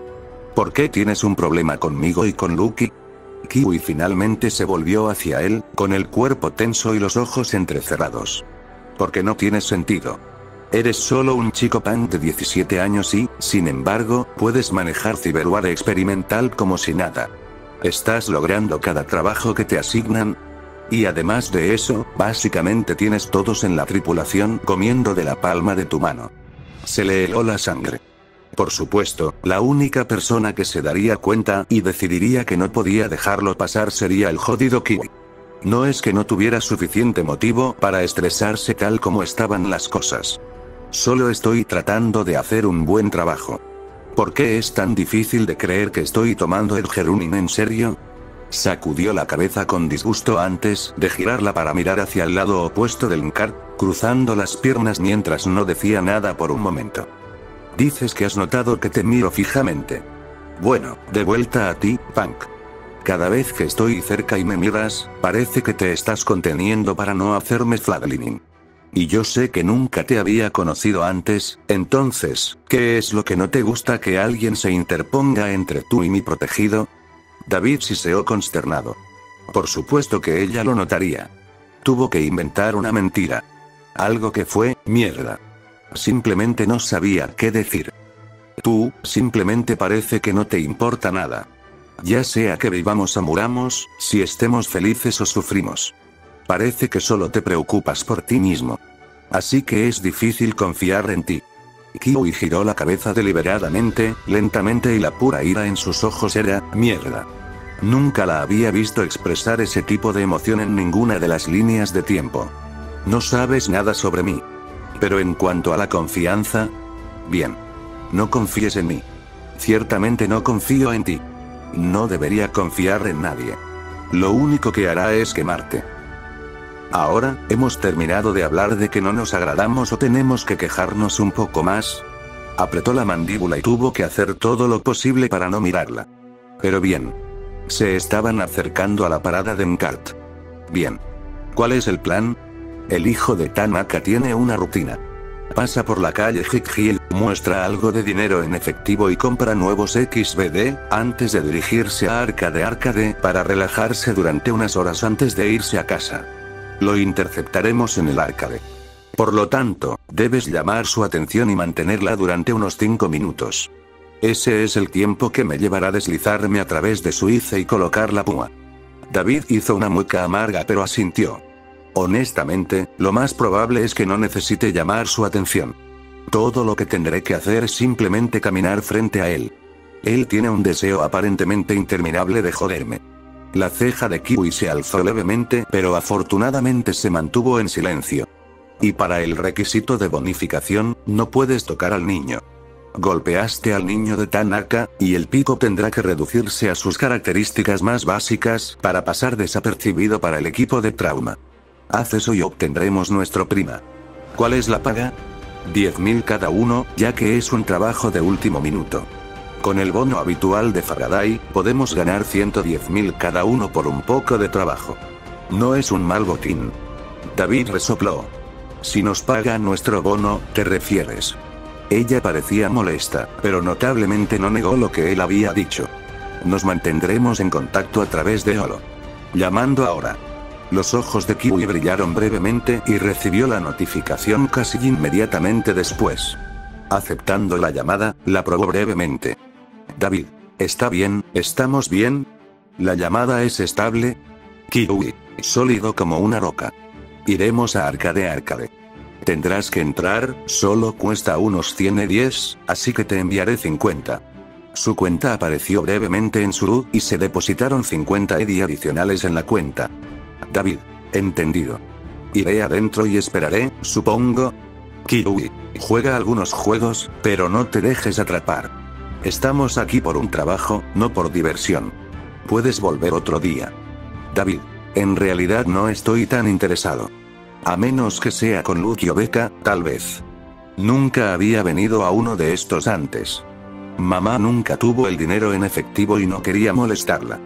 ¿Por qué tienes un problema conmigo y con Lucky? Kiwi finalmente se volvió hacia él, con el cuerpo tenso y los ojos entrecerrados. Porque no tiene sentido. Eres solo un chico punk de 17 años y, sin embargo, puedes manejar ciberware experimental como si nada. Estás logrando cada trabajo que te asignan. Y además de eso, básicamente tienes todos en la tripulación comiendo de la palma de tu mano. Se le heló la sangre. Por supuesto, la única persona que se daría cuenta y decidiría que no podía dejarlo pasar sería el jodido Kiwi. No es que no tuviera suficiente motivo para estresarse tal como estaban las cosas. Solo estoy tratando de hacer un buen trabajo. ¿Por qué es tan difícil de creer que estoy tomando el Gerunin en serio? Sacudió la cabeza con disgusto antes de girarla para mirar hacia el lado opuesto del Nkar, cruzando las piernas mientras no decía nada por un momento. Dices que has notado que te miro fijamente. Bueno, de vuelta a ti, Punk. Cada vez que estoy cerca y me miras, parece que te estás conteniendo para no hacerme flatlining. Y yo sé que nunca te había conocido antes, entonces, ¿qué es lo que no te gusta que alguien se interponga entre tú y mi protegido? David siseó consternado. Por supuesto que ella lo notaría. Tuvo que inventar una mentira. Algo que fue, mierda. Simplemente no sabía qué decir. Tú, simplemente parece que no te importa nada. Ya sea que vivamos o muramos, si estemos felices o sufrimos. Parece que solo te preocupas por ti mismo. Así que es difícil confiar en ti. Kiwi giró la cabeza deliberadamente, lentamente y la pura ira en sus ojos era, mierda. Nunca la había visto expresar ese tipo de emoción en ninguna de las líneas de tiempo. No sabes nada sobre mí. Pero en cuanto a la confianza... Bien. No confíes en mí. Ciertamente no confío en ti. No debería confiar en nadie. Lo único que hará es quemarte. Ahora, hemos terminado de hablar de que no nos agradamos o tenemos que quejarnos un poco más. Apretó la mandíbula y tuvo que hacer todo lo posible para no mirarla. Pero bien. Se estaban acercando a la parada de Nkart. Bien. ¿Cuál es el plan? El hijo de Tanaka tiene una rutina. Pasa por la calle Hill, muestra algo de dinero en efectivo y compra nuevos XBD, antes de dirigirse a Arcade Arcade para relajarse durante unas horas antes de irse a casa. Lo interceptaremos en el arcade. Por lo tanto, debes llamar su atención y mantenerla durante unos 5 minutos. Ese es el tiempo que me llevará a deslizarme a través de su hice y colocar la púa. David hizo una mueca amarga pero asintió. Honestamente, lo más probable es que no necesite llamar su atención. Todo lo que tendré que hacer es simplemente caminar frente a él. Él tiene un deseo aparentemente interminable de joderme. La ceja de Kiwi se alzó levemente, pero afortunadamente se mantuvo en silencio. Y para el requisito de bonificación, no puedes tocar al niño. Golpeaste al niño de Tanaka, y el pico tendrá que reducirse a sus características más básicas para pasar desapercibido para el equipo de trauma. Haz eso y obtendremos nuestro prima. ¿Cuál es la paga? 10.000 cada uno, ya que es un trabajo de último minuto. Con el bono habitual de Faraday, podemos ganar 110.000 cada uno por un poco de trabajo. No es un mal botín. David resopló. Si nos pagan nuestro bono, te refieres. Ella parecía molesta, pero notablemente no negó lo que él había dicho. Nos mantendremos en contacto a través de Holo. Llamando ahora. Los ojos de Kiwi brillaron brevemente y recibió la notificación casi inmediatamente después. Aceptando la llamada, la probó brevemente. David. ¿Está bien? ¿Estamos bien? ¿La llamada es estable? Kiwi. Sólido como una roca. Iremos a Arcade Arcade. Tendrás que entrar, solo cuesta unos 110, así que te enviaré 50. Su cuenta apareció brevemente en su y se depositaron 50 EDI adicionales en la cuenta. David. Entendido. Iré adentro y esperaré, supongo. Kiwi. Juega algunos juegos, pero no te dejes atrapar. Estamos aquí por un trabajo, no por diversión. Puedes volver otro día. David. En realidad no estoy tan interesado. A menos que sea con Luke o Becca, tal vez. Nunca había venido a uno de estos antes. Mamá nunca tuvo el dinero en efectivo y no quería molestarla.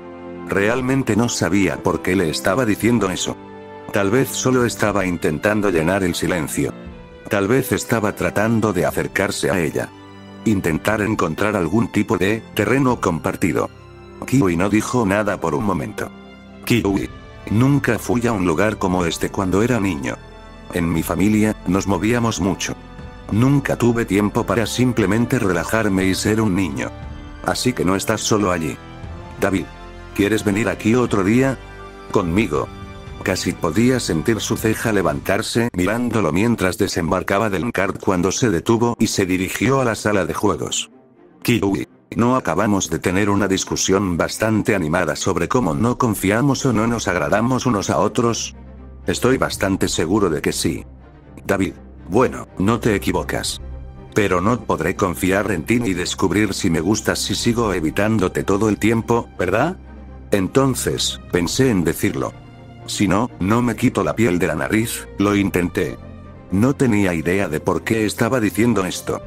Realmente no sabía por qué le estaba diciendo eso. Tal vez solo estaba intentando llenar el silencio. Tal vez estaba tratando de acercarse a ella. Intentar encontrar algún tipo de terreno compartido. Kiwi no dijo nada por un momento. Kiwi. Nunca fui a un lugar como este cuando era niño. En mi familia, nos movíamos mucho. Nunca tuve tiempo para simplemente relajarme y ser un niño. Así que no estás solo allí. David. ¿Quieres venir aquí otro día? Conmigo. Casi podía sentir su ceja levantarse mirándolo mientras desembarcaba del kart cuando se detuvo y se dirigió a la sala de juegos. Kiwi. ¿No acabamos de tener una discusión bastante animada sobre cómo no confiamos o no nos agradamos unos a otros? Estoy bastante seguro de que sí. David. Bueno, no te equivocas. Pero no podré confiar en ti ni descubrir si me gustas si sigo evitándote todo el tiempo, ¿verdad? Entonces, pensé en decirlo. Si no, no me quito la piel de la nariz, lo intenté. No tenía idea de por qué estaba diciendo esto.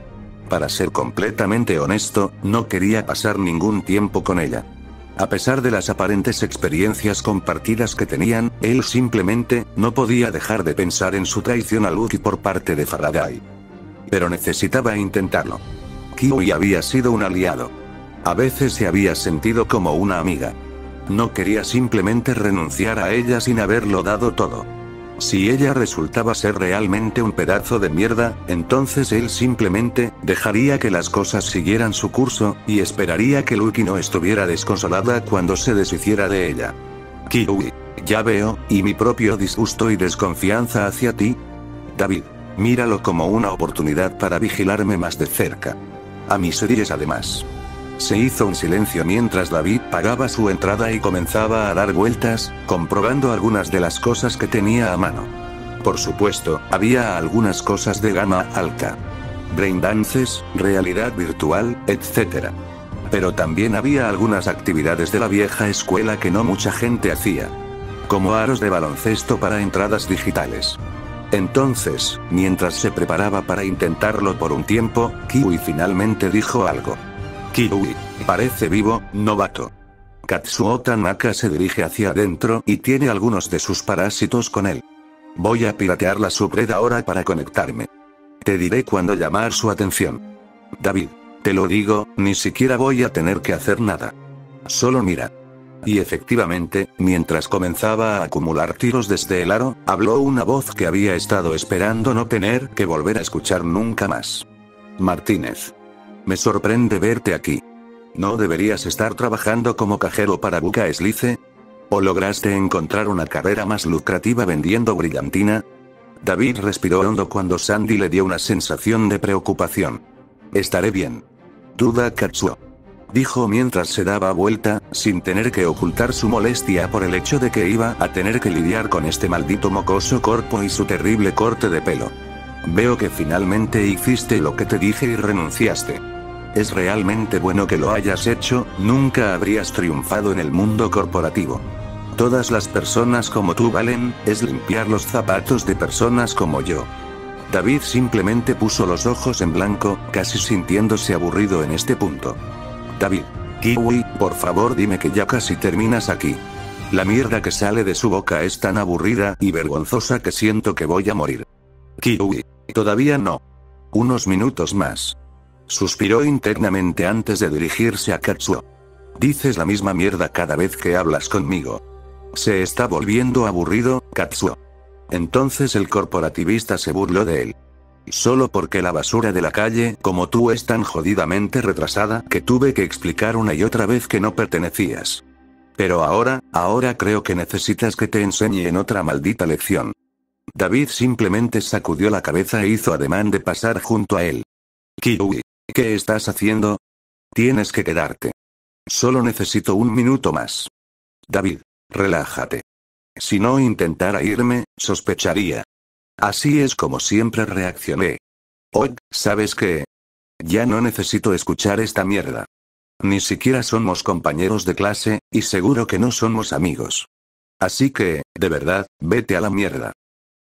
Para ser completamente honesto, no quería pasar ningún tiempo con ella. A pesar de las aparentes experiencias compartidas que tenían, él simplemente no podía dejar de pensar en su traición a Lucky por parte de Faraday. Pero necesitaba intentarlo. Kiwi había sido un aliado. A veces se había sentido como una amiga. No quería simplemente renunciar a ella sin haberlo dado todo. Si ella resultaba ser realmente un pedazo de mierda, entonces él simplemente dejaría que las cosas siguieran su curso, y esperaría que Lucky no estuviera desconsolada cuando se deshiciera de ella. Kiwi. Ya veo, y mi propio disgusto y desconfianza hacia ti. David. Míralo como una oportunidad para vigilarme más de cerca. A mis series además. Se hizo un silencio mientras David pagaba su entrada y comenzaba a dar vueltas, comprobando algunas de las cosas que tenía a mano. Por supuesto, había algunas cosas de gama alta. Braindances, realidad virtual, etc. Pero también había algunas actividades de la vieja escuela que no mucha gente hacía. Como aros de baloncesto para entradas digitales. Entonces, mientras se preparaba para intentarlo por un tiempo, Kiwi finalmente dijo algo. Kiwi. Parece vivo, novato. Katsuo Tanaka se dirige hacia adentro y tiene algunos de sus parásitos con él. Voy a piratear la subred ahora para conectarme. Te diré cuándo llamar su atención. David. Te lo digo, ni siquiera voy a tener que hacer nada. Solo mira. Y efectivamente, mientras comenzaba a acumular tiros desde el aro, habló una voz que había estado esperando no tener que volver a escuchar nunca más. Martínez. Me sorprende verte aquí. ¿No deberías estar trabajando como cajero para Buca Slice? ¿O lograste encontrar una carrera más lucrativa vendiendo brillantina? David respiró hondo cuando Sandy le dio una sensación de preocupación. Estaré bien. Duda Katsuo. Dijo mientras se daba vuelta, sin tener que ocultar su molestia por el hecho de que iba a tener que lidiar con este maldito mocoso corpo y su terrible corte de pelo. Veo que finalmente hiciste lo que te dije y renunciaste. Es realmente bueno que lo hayas hecho, nunca habrías triunfado en el mundo corporativo. Todas las personas como tú valen, es limpiar los zapatos de personas como yo. David simplemente puso los ojos en blanco, casi sintiéndose aburrido en este punto. David. Kiwi, por favor dime que ya casi terminas aquí. La mierda que sale de su boca es tan aburrida y vergonzosa que siento que voy a morir. Kiwi. Todavía no. Unos minutos más. Suspiró internamente antes de dirigirse a Katsuo. Dices la misma mierda cada vez que hablas conmigo. Se está volviendo aburrido, Katsuo. Entonces el corporativista se burló de él. Solo porque la basura de la calle, como tú, es tan jodidamente retrasada que tuve que explicar una y otra vez que no pertenecías. Pero ahora, ahora creo que necesitas que te enseñe en otra maldita lección. David simplemente sacudió la cabeza e hizo ademán de pasar junto a él. Kiwi. ¿Qué estás haciendo? Tienes que quedarte. Solo necesito un minuto más. David, relájate. Si no intentara irme, sospecharía. Así es como siempre reaccioné. Oh, ¿sabes qué? Ya no necesito escuchar esta mierda. Ni siquiera somos compañeros de clase, y seguro que no somos amigos. Así que, de verdad, vete a la mierda.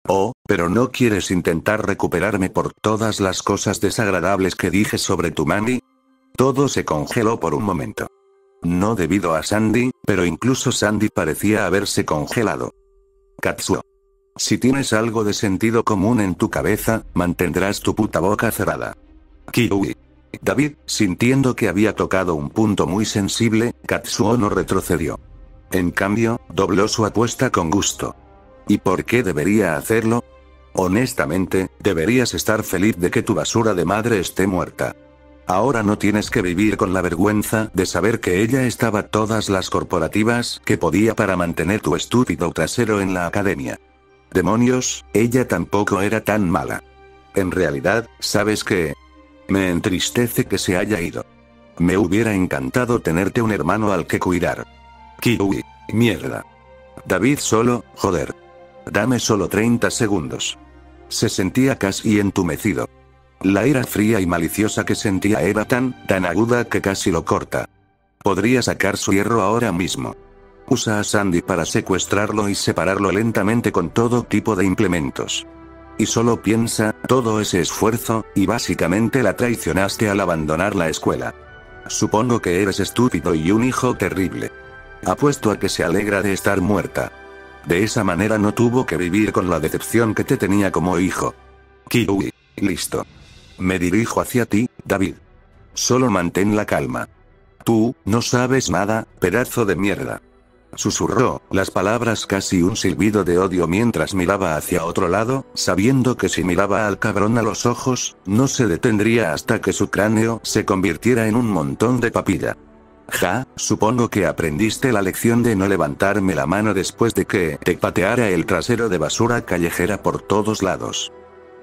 Oh, pero no quieres intentar recuperarme por todas las cosas desagradables que dije sobre tu mani. Todo se congeló por un momento. No debido a Sandy, pero incluso Sandy parecía haberse congelado. Katsuo. Si tienes algo de sentido común en tu cabeza, mantendrás tu puta boca cerrada. Kiwi. David, sintiendo que había tocado un punto muy sensible, Katsuo no retrocedió. En cambio, dobló su apuesta con gusto. ¿Y por qué debería hacerlo? Honestamente, deberías estar feliz de que tu basura de madre esté muerta. Ahora no tienes que vivir con la vergüenza de saber que ella estaba todas las corporativas que podía para mantener tu estúpido trasero en la academia. Demonios, ella tampoco era tan mala. En realidad, ¿sabes qué? Me entristece que se haya ido. Me hubiera encantado tenerte un hermano al que cuidar. Kiwi, mierda. David solo, joder. Dame solo 30 segundos. Se sentía casi entumecido. La ira fría y maliciosa que sentía era tan, tan aguda que casi lo corta. Podría sacar su hierro ahora mismo. Usa a Sandy para secuestrarlo y separarlo lentamente con todo tipo de implementos. Y solo piensa, todo ese esfuerzo, y básicamente la traicionaste al abandonar la escuela. Supongo que eres estúpido y un hijo terrible. Apuesto a que se alegra de estar muerta. De esa manera no tuvo que vivir con la decepción que te tenía como hijo. Kiwi. Listo. Me dirijo hacia ti, David. Solo mantén la calma. Tú, no sabes nada, pedazo de mierda. Susurró, las palabras casi un silbido de odio mientras miraba hacia otro lado, sabiendo que si miraba al cabrón a los ojos, no se detendría hasta que su cráneo se convirtiera en un montón de papilla. Ja, supongo que aprendiste la lección de no levantarme la mano después de que te pateara el trasero de basura callejera por todos lados.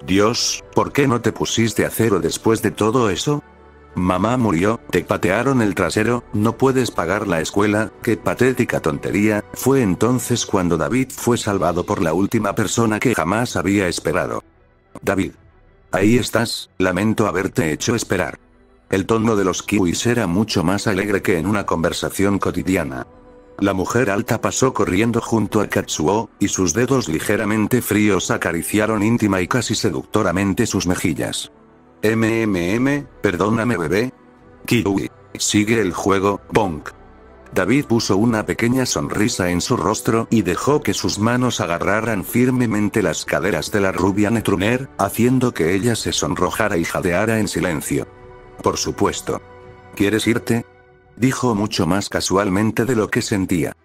Dios, ¿por qué no te pusiste a cero después de todo eso? Mamá murió, te patearon el trasero, no puedes pagar la escuela, qué patética tontería, fue entonces cuando David fue salvado por la última persona que jamás había esperado. David. Ahí estás, lamento haberte hecho esperar. El tono de los kiwis era mucho más alegre que en una conversación cotidiana. La mujer alta pasó corriendo junto a Katsuo, y sus dedos ligeramente fríos acariciaron íntima y casi seductoramente sus mejillas. MMM, perdóname bebé. Kiwi. Sigue el juego, Bonk. David puso una pequeña sonrisa en su rostro y dejó que sus manos agarraran firmemente las caderas de la rubia Netruner, haciendo que ella se sonrojara y jadeara en silencio. Por supuesto. ¿Quieres irte? Dijo mucho más casualmente de lo que sentía.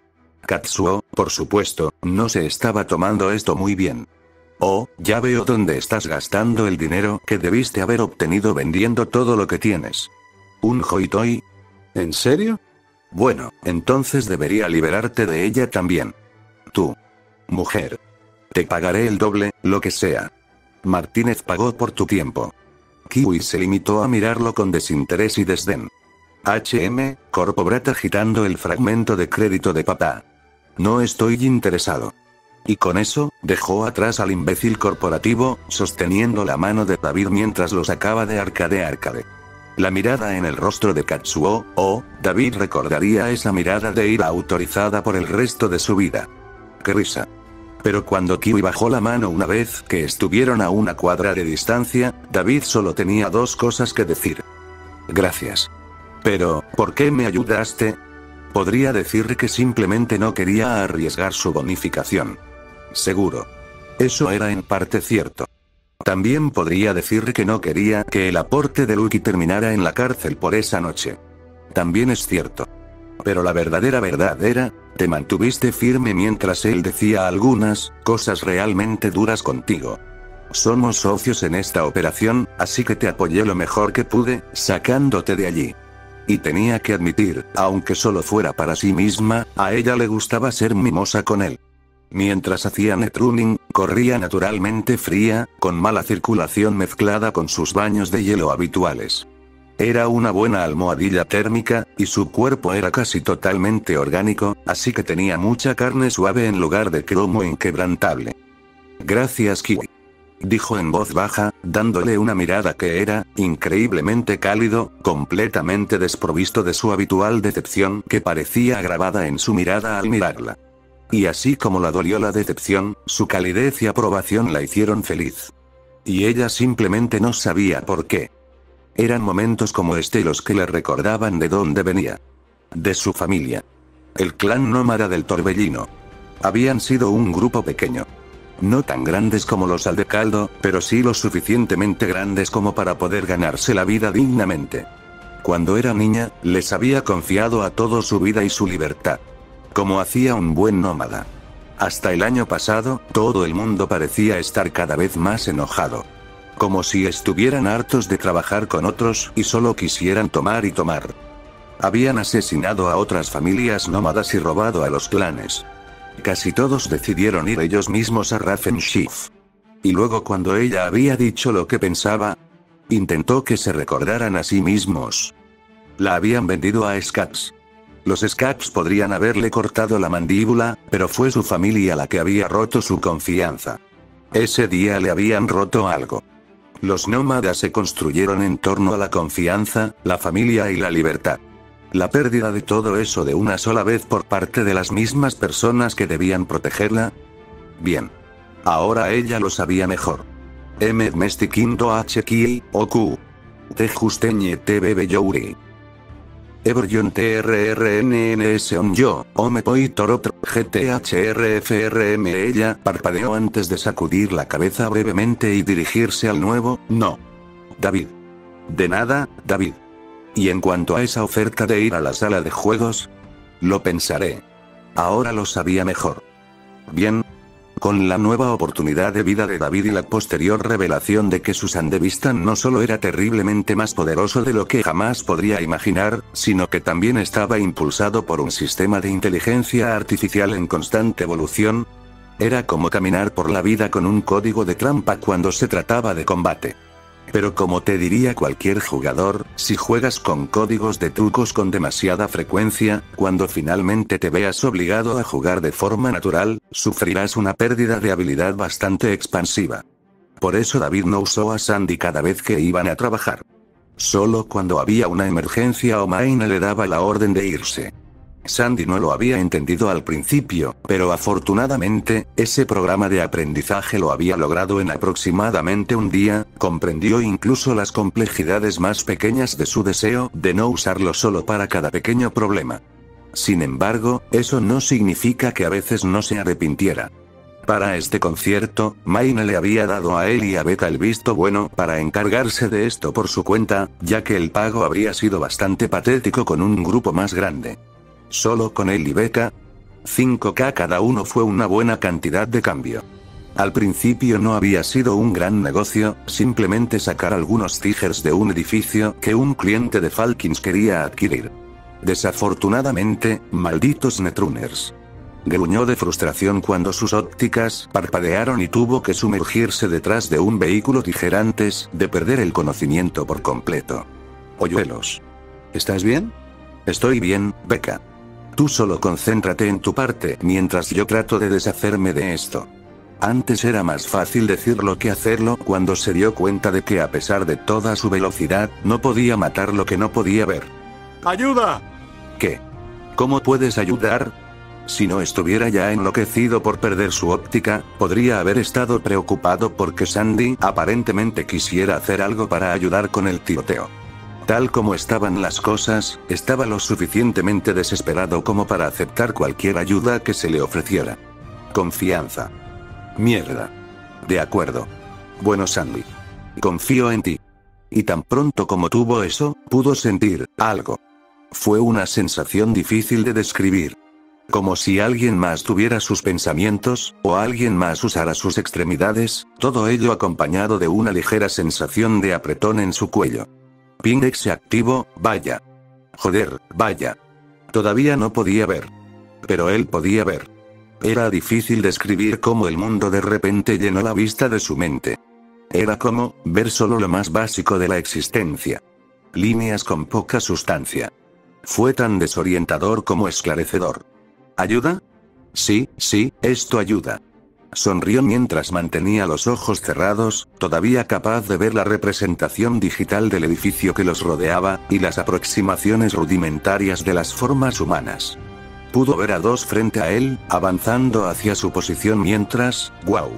Katsuo, por supuesto, no se estaba tomando esto muy bien. Oh, ya veo dónde estás gastando el dinero que debiste haber obtenido vendiendo todo lo que tienes. ¿Un hoitoi? ¿En serio? Bueno, entonces debería liberarte de ella también. Tú. Mujer. Te pagaré el doble, lo que sea. Martínez pagó por tu tiempo. Kiwi se limitó a mirarlo con desinterés y desdén. HM, Corpobrat agitando el fragmento de crédito de papá. No estoy interesado. Y con eso, dejó atrás al imbécil corporativo, sosteniendo la mano de David mientras lo sacaba de arcade arcade. La mirada en el rostro de Katsuo, oh, David recordaría esa mirada de ira autorizada por el resto de su vida. ¡Qué risa! Pero cuando Kiwi bajó la mano una vez que estuvieron a una cuadra de distancia, David solo tenía dos cosas que decir. Gracias. Pero, ¿por qué me ayudaste? Podría decir que simplemente no quería arriesgar su bonificación. Seguro. Eso era en parte cierto. También podría decir que no quería que el aporte de Lucky terminara en la cárcel por esa noche. También es cierto. Pero la verdadera verdad era, te mantuviste firme mientras él decía algunas cosas realmente duras contigo. Somos socios en esta operación, así que te apoyé lo mejor que pude, sacándote de allí. Y tenía que admitir, aunque solo fuera para sí misma, a ella le gustaba ser mimosa con él. Mientras hacía netrunning, corría naturalmente fría, con mala circulación mezclada con sus baños de hielo habituales. Era una buena almohadilla térmica, y su cuerpo era casi totalmente orgánico, así que tenía mucha carne suave en lugar de cromo inquebrantable. Gracias Kiwi. Dijo en voz baja, dándole una mirada que era, increíblemente cálido, completamente desprovisto de su habitual decepción que parecía grabada en su mirada al mirarla. Y así como la dolió la decepción, su calidez y aprobación la hicieron feliz. Y ella simplemente no sabía por qué. Eran momentos como este los que le recordaban de dónde venía. De su familia. El clan nómada del torbellino. Habían sido un grupo pequeño. No tan grandes como los Aldecaldo, pero sí lo suficientemente grandes como para poder ganarse la vida dignamente. Cuando era niña, les había confiado a todos su vida y su libertad. Como hacía un buen nómada. Hasta el año pasado, todo el mundo parecía estar cada vez más enojado. Como si estuvieran hartos de trabajar con otros y solo quisieran tomar y tomar. Habían asesinado a otras familias nómadas y robado a los clanes. Casi todos decidieron ir ellos mismos a Raffenschiff. Y luego cuando ella había dicho lo que pensaba, intentó que se recordaran a sí mismos. La habían vendido a Scats. Los Scats podrían haberle cortado la mandíbula, pero fue su familia la que había roto su confianza. Ese día le habían roto algo. Los nómadas se construyeron en torno a la confianza, la familia y la libertad. La pérdida de todo eso de una sola vez por parte de las mismas personas que debían protegerla. Bien. Ahora ella lo sabía mejor. M. Mestiquindo H. Oku. Te Justeñe T. Bebe Youri. Everjon TRRNNS on yo, Ome Poi Torotro, GTHRFRM Ella parpadeó antes de sacudir la cabeza brevemente y dirigirse al nuevo, no. David. De nada, David. Y en cuanto a esa oferta de ir a la sala de juegos, lo pensaré. Ahora lo sabía mejor. Bien, con la nueva oportunidad de vida de David y la posterior revelación de que su Sandevistan no solo era terriblemente más poderoso de lo que jamás podría imaginar, sino que también estaba impulsado por un sistema de inteligencia artificial en constante evolución. Era como caminar por la vida con un código de trampa cuando se trataba de combate. Pero como te diría cualquier jugador, si juegas con códigos de trucos con demasiada frecuencia, cuando finalmente te veas obligado a jugar de forma natural, sufrirás una pérdida de habilidad bastante expansiva. Por eso David no usó a Sandy cada vez que iban a trabajar. Solo cuando había una emergencia o Maine le daba la orden de irse. Sandy no lo había entendido al principio, pero afortunadamente, ese programa de aprendizaje lo había logrado en aproximadamente un día, comprendió incluso las complejidades más pequeñas de su deseo de no usarlo solo para cada pequeño problema. Sin embargo, eso no significa que a veces no se arrepintiera. Para este concierto, Maine le había dado a él y a Becca el visto bueno para encargarse de esto por su cuenta, ya que el pago habría sido bastante patético con un grupo más grande. Solo con él y Beca. 5K cada uno fue una buena cantidad de cambio. Al principio no había sido un gran negocio, simplemente sacar algunos tigers de un edificio que un cliente de Falkins quería adquirir. Desafortunadamente, malditos Netruners. Gruñó de frustración cuando sus ópticas parpadearon y tuvo que sumergirse detrás de un vehículo tigerantes de perder el conocimiento por completo. Oyuelos. ¿Estás bien? Estoy bien, Beca. Tú solo concéntrate en tu parte mientras yo trato de deshacerme de esto. Antes era más fácil decirlo que hacerlo cuando se dio cuenta de que a pesar de toda su velocidad, no podía matar lo que no podía ver.
¡Ayuda!
¿Qué? ¿Cómo puedes ayudar? Si no estuviera ya enloquecido por perder su óptica, podría haber estado preocupado porque Sandy aparentemente quisiera hacer algo para ayudar con el tiroteo. Tal como estaban las cosas, estaba lo suficientemente desesperado como para aceptar cualquier ayuda que se le ofreciera. Confianza. Mierda. De acuerdo. Bueno Sandy. Confío en ti. Y tan pronto como tuvo eso, pudo sentir algo. Fue una sensación difícil de describir. Como si alguien más tuviera sus pensamientos, o alguien más usara sus extremidades, todo ello acompañado de una ligera sensación de apretón en su cuello. Pindex se activó, vaya. Joder, vaya. Todavía no podía ver. Pero él podía ver. Era difícil describir cómo el mundo de repente llenó la vista de su mente. Era como, ver solo lo más básico de la existencia. Líneas con poca sustancia. Fue tan desorientador como esclarecedor. ¿Ayuda? Sí, sí, esto ayuda. Sonrió mientras mantenía los ojos cerrados, todavía capaz de ver la representación digital del edificio que los rodeaba, y las aproximaciones rudimentarias de las formas humanas. Pudo ver a dos frente a él, avanzando hacia su posición mientras, wow.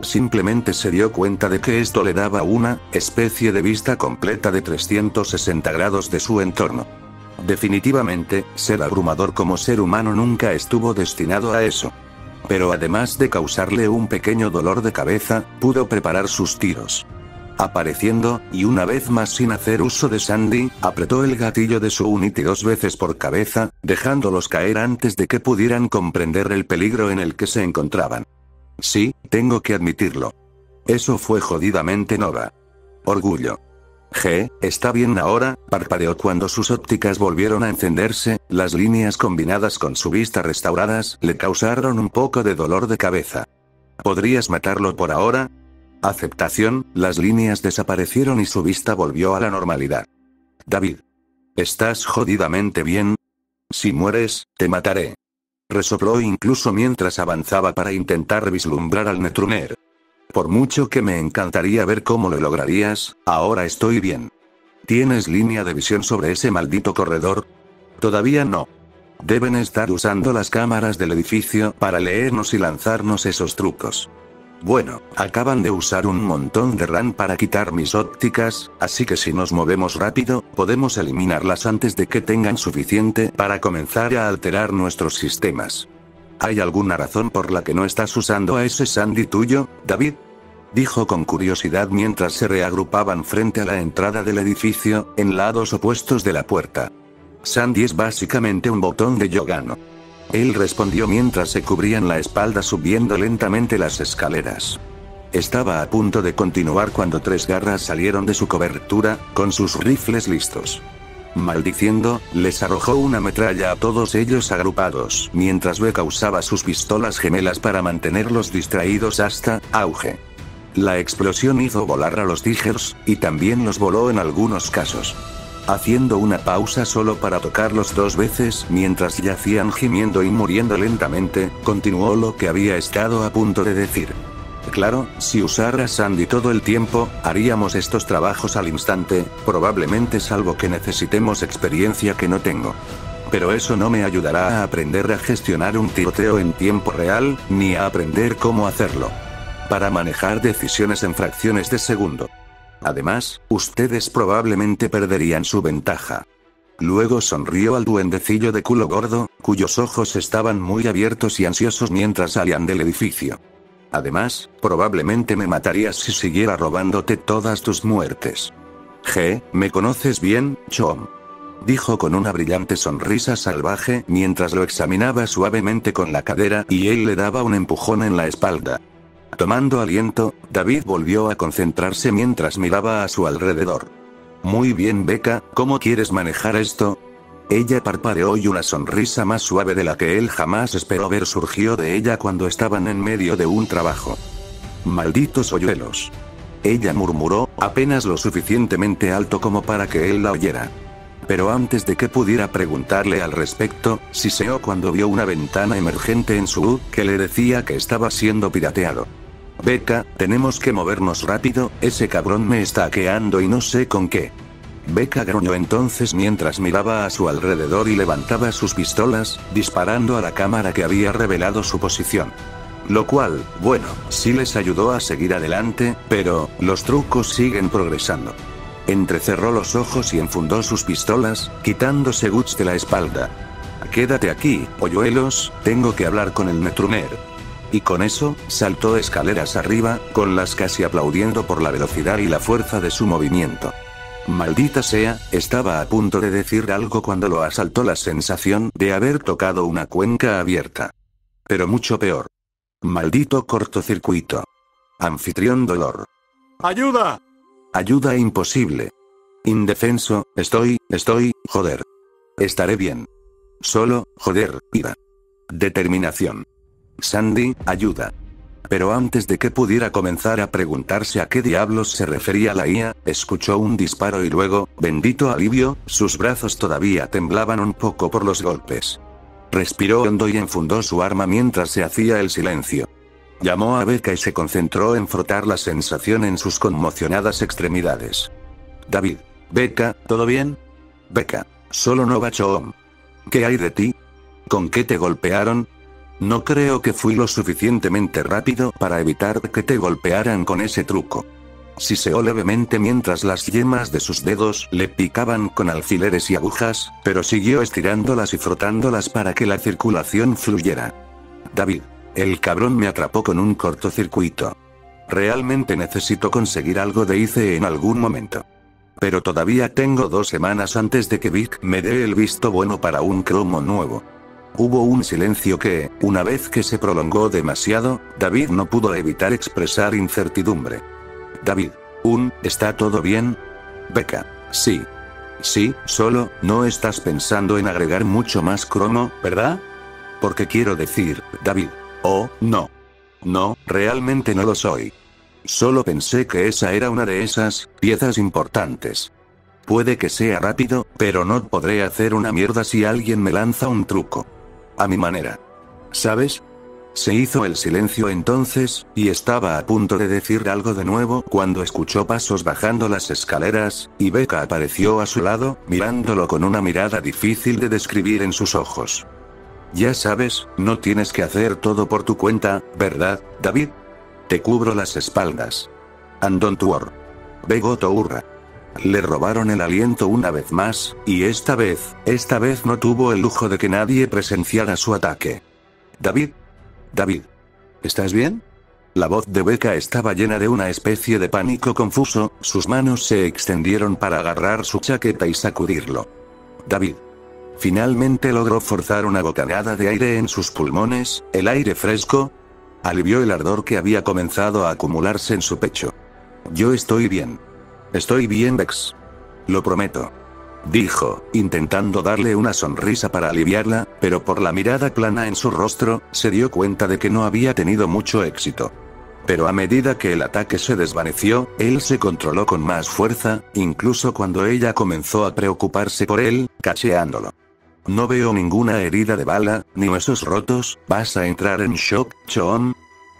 Simplemente se dio cuenta de que esto le daba una especie de vista completa de 360 grados de su entorno. Definitivamente, ser abrumador como ser humano nunca estuvo destinado a eso. Pero además de causarle un pequeño dolor de cabeza, pudo preparar sus tiros. apareciendo, y una vez más sin hacer uso de Sandy, apretó el gatillo de su Unity dos veces por cabeza, dejándolos caer antes de que pudieran comprender el peligro en el que se encontraban. Sí, tengo que admitirlo. Eso fue jodidamente Nova. Orgullo. G, está bien ahora, parpadeó cuando sus ópticas volvieron a encenderse, las líneas combinadas con su vista restauradas le causaron un poco de dolor de cabeza. ¿Podrías matarlo por ahora? Aceptación, las líneas desaparecieron y su vista volvió a la normalidad. David. ¿Estás jodidamente bien? Si mueres, te mataré. Resopló incluso mientras avanzaba para intentar vislumbrar al Netruner. Por mucho que me encantaría ver cómo lo lograrías, ahora estoy bien. ¿Tienes línea de visión sobre ese maldito corredor? Todavía no. Deben estar usando las cámaras del edificio para leernos y lanzarnos esos trucos. Bueno, acaban de usar un montón de RAM para quitar mis ópticas, así que si nos movemos rápido, podemos eliminarlas antes de que tengan suficiente para comenzar a alterar nuestros sistemas. ¿Hay alguna razón por la que no estás usando a ese Sandy tuyo, David? Dijo con curiosidad mientras se reagrupaban frente a la entrada del edificio, en lados opuestos de la puerta. Sandy es básicamente un botón de Yogano. Él respondió mientras se cubrían la espalda subiendo lentamente las escaleras. Estaba a punto de continuar cuando tres garras salieron de su cobertura, con sus rifles listos. Maldiciendo, les arrojó una metralla a todos ellos agrupados, mientras Becca usaba sus pistolas gemelas para mantenerlos distraídos hasta auge. La explosión hizo volar a los Tigers, y también los voló en algunos casos haciendo una pausa solo para tocarlos dos veces mientras yacían gimiendo y muriendo lentamente, continuó lo que había estado a punto de decir. Claro, si usara Sandy todo el tiempo, haríamos estos trabajos al instante, probablemente salvo que necesitemos experiencia que no tengo. Pero eso no me ayudará a aprender a gestionar un tiroteo en tiempo real, ni a aprender cómo hacerlo. Para manejar decisiones en fracciones de segundo. Además, ustedes probablemente perderían su ventaja. Luego sonrió al duendecillo de culo gordo, cuyos ojos estaban muy abiertos y ansiosos mientras salían del edificio. Además, probablemente me matarías si siguiera robándote todas tus muertes. G, ¿me conoces bien, Chom? Dijo con una brillante sonrisa salvaje mientras lo examinaba suavemente con la cadera y él le daba un empujón en la espalda. Tomando aliento, David volvió a concentrarse mientras miraba a su alrededor. Muy bien, Becca, ¿cómo quieres manejar esto? Ella parpadeó y una sonrisa más suave de la que él jamás esperó ver surgió de ella cuando estaban en medio de un trabajo. Malditos hoyuelos. Ella murmuró, apenas lo suficientemente alto como para que él la oyera. Pero antes de que pudiera preguntarle al respecto, siseó cuando vio una ventana emergente en su U que le decía que estaba siendo pirateado. Beca, tenemos que movernos rápido, ese cabrón me está hackeando y no sé con qué. Beca gruñó entonces mientras miraba a su alrededor y levantaba sus pistolas, disparando a la cámara que había revelado su posición. Lo cual, bueno, sí les ayudó a seguir adelante, pero, los trucos siguen progresando. Entrecerró los ojos y enfundó sus pistolas, quitándose Guts de la espalda. Quédate aquí, polluelos, tengo que hablar con el Netruner. Y con eso, saltó escaleras arriba, con las casi aplaudiendo por la velocidad y la fuerza de su movimiento. Maldita sea, estaba a punto de decir algo cuando lo asaltó la sensación de haber tocado una cuenca abierta. Pero mucho peor. Maldito cortocircuito. Anfitrión dolor.
¡Ayuda!
Ayuda imposible. Indefenso, estoy, estoy, joder. Estaré bien. Solo, joder, ira. Determinación. Sandy, ayuda. Pero antes de que pudiera comenzar a preguntarse a qué diablos se refería la IA, escuchó un disparo y luego, bendito alivio, sus brazos todavía temblaban un poco por los golpes. Respiró hondo y enfundó su arma mientras se hacía el silencio. Llamó a Becca y se concentró en frotar la sensación en sus conmocionadas extremidades. David. Becca, ¿todo bien? Becca. Solo no Chom. ¿Qué hay de ti? ¿Con qué te golpearon? No creo que fui lo suficientemente rápido para evitar que te golpearan con ese truco. Siseó levemente mientras las yemas de sus dedos le picaban con alfileres y agujas, pero siguió estirándolas y frotándolas para que la circulación fluyera. David. El cabrón me atrapó con un cortocircuito. realmente necesito conseguir algo de ICE en algún momento. Pero todavía tengo dos semanas antes de que Vic me dé el visto bueno para un cromo nuevo. Hubo un silencio que, una vez que se prolongó demasiado, David no pudo evitar expresar incertidumbre. David. Un, ¿está todo bien? Beca. Sí. Sí, solo, no estás pensando en agregar mucho más cromo, ¿verdad? Porque quiero decir, David. Oh, no. No, realmente no lo soy. Solo pensé que esa era una de esas piezas importantes. Puede que sea rápido, pero no podré hacer una mierda si alguien me lanza un truco. A mi manera. ¿Sabes? Se hizo el silencio entonces, y estaba a punto de decir algo de nuevo cuando escuchó pasos bajando las escaleras, y Becca apareció a su lado, mirándolo con una mirada difícil de describir en sus ojos. Ya sabes, no tienes que hacer todo por tu cuenta, ¿verdad, David? Te cubro las espaldas. And don't worry. Begoto hurra. Le robaron el aliento una vez más, y esta vez, esta vez no tuvo el lujo de que nadie presenciara su ataque. David. David. ¿Estás bien? La voz de Becca estaba llena de una especie de pánico confuso, sus manos se extendieron para agarrar su chaqueta y sacudirlo. David. Finalmente logró forzar una bocanada de aire en sus pulmones, el aire fresco, alivió el ardor que había comenzado a acumularse en su pecho. Yo estoy bien. Estoy bien, Bex. Lo prometo. Dijo, intentando darle una sonrisa para aliviarla, pero por la mirada plana en su rostro, se dio cuenta de que no había tenido mucho éxito. Pero a medida que el ataque se desvaneció, él se controló con más fuerza, incluso cuando ella comenzó a preocuparse por él, cacheándolo. No veo ninguna herida de bala, ni huesos rotos, ¿vas a entrar en shock, Chon?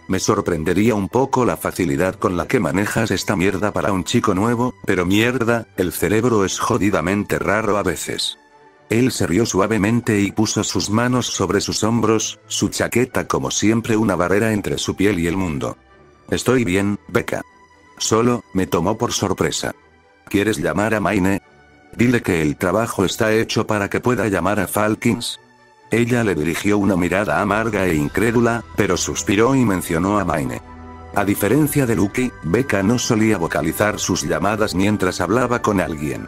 Me sorprendería un poco la facilidad con la que manejas esta mierda para un chico nuevo, pero mierda, el cerebro es jodidamente raro a veces. Él se rió suavemente y puso sus manos sobre sus hombros, su chaqueta como siempre una barrera entre su piel y el mundo. Estoy bien, Becca. Solo, me tomó por sorpresa. ¿Quieres llamar a Maine? Dile que el trabajo está hecho para que pueda llamar a Falkins. Ella le dirigió una mirada amarga e incrédula, pero suspiró y mencionó a Maine. A diferencia de Lucky, Becca no solía vocalizar sus llamadas mientras hablaba con alguien.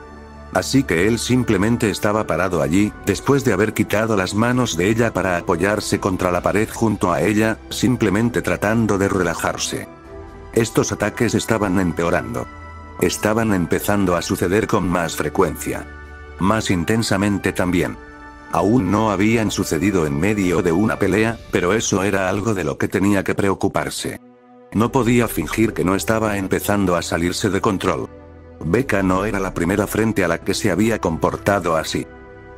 Así que él simplemente estaba parado allí, después de haber quitado las manos de ella para apoyarse contra la pared junto a ella, simplemente tratando de relajarse. Estos ataques estaban empeorando. Estaban empezando a suceder con más frecuencia. Más intensamente también. Aún no habían sucedido en medio de una pelea, pero eso era algo de lo que tenía que preocuparse. No podía fingir que no estaba empezando a salirse de control. Becca no era la primera frente a la que se había comportado así.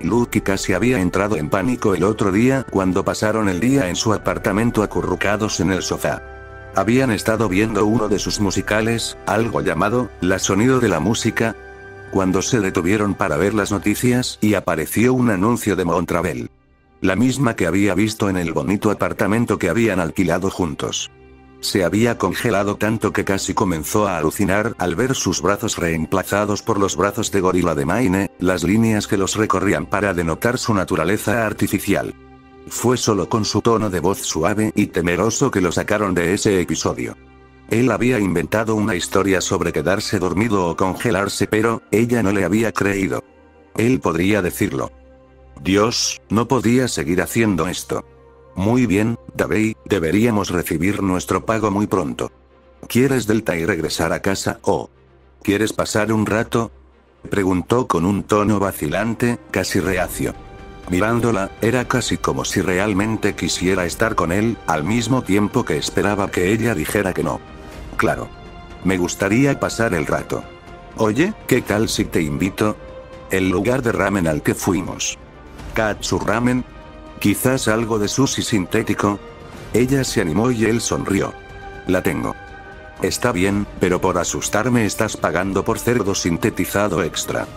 Luke casi había entrado en pánico el otro día cuando pasaron el día en su apartamento acurrucados en el sofá. Habían estado viendo uno de sus musicales, algo llamado, La sonido de la música, cuando se detuvieron para ver las noticias y apareció un anuncio de Montravel. La misma que había visto en el bonito apartamento que habían alquilado juntos. Se había congelado tanto que casi comenzó a alucinar al ver sus brazos reemplazados por los brazos de gorila de Maine, las líneas que los recorrían para denotar su naturaleza artificial. Fue solo con su tono de voz suave y temeroso que lo sacaron de ese episodio. Él había inventado una historia sobre quedarse dormido o congelarse, pero, ella no le había creído. Él podría decirlo. Dios, no podía seguir haciendo esto. Muy bien, David, deberíamos recibir nuestro pago muy pronto. ¿Quieres Delta y regresar a casa o... ¿Quieres pasar un rato? Preguntó con un tono vacilante, casi reacio. Mirándola, era casi como si realmente quisiera estar con él, al mismo tiempo que esperaba que ella dijera que no. Claro. Me gustaría pasar el rato. Oye, ¿qué tal si te invito? El lugar de ramen al que fuimos. Katsu Ramen. Quizás algo de sushi sintético. Ella se animó y él sonrió. La tengo. Está bien, pero por asustarme estás pagando por cerdo sintetizado extra.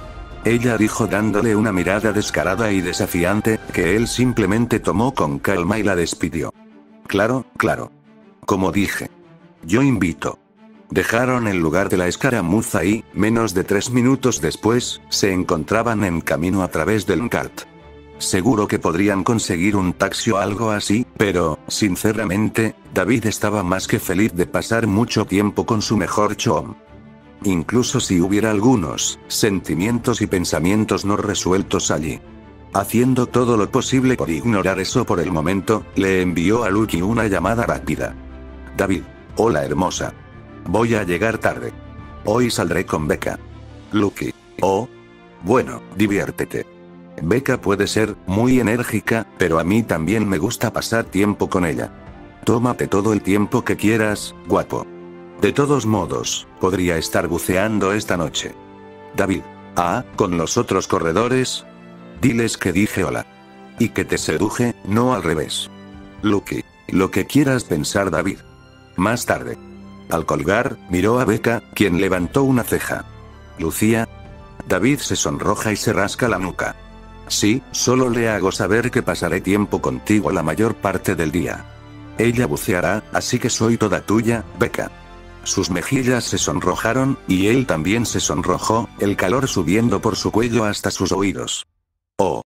Ella dijo dándole una mirada descarada y desafiante, que él simplemente tomó con calma y la despidió. Claro, claro. Como dije. Yo invito. Dejaron el lugar de la escaramuza y, menos de tres minutos después, se encontraban en camino a través del CART. Seguro que podrían conseguir un taxi o algo así, pero, sinceramente, David estaba más que feliz de pasar mucho tiempo con su mejor chom. Incluso si hubiera algunos sentimientos y pensamientos no resueltos allí. Haciendo todo lo posible por ignorar eso por el momento, le envió a Lucky una llamada rápida. David. Hola hermosa. Voy a llegar tarde. Hoy saldré con Becca. Lucky. Oh. Bueno, diviértete. Becca puede ser muy enérgica, pero a mí también me gusta pasar tiempo con ella. Tómate todo el tiempo que quieras, guapo. De todos modos, podría estar buceando esta noche. David. Ah, con los otros corredores. Diles que dije hola. Y que te seduje, no al revés. Lucky. Lo que quieras pensar, David. Más tarde. Al colgar, miró a Becca, quien levantó una ceja. Lucía. David se sonroja y se rasca la nuca. Sí, solo le hago saber que pasaré tiempo contigo la mayor parte del día. Ella buceará, así que soy toda tuya, Becca. Sus mejillas se sonrojaron, y él también se sonrojó, el calor subiendo por su cuello hasta sus oídos. Oh.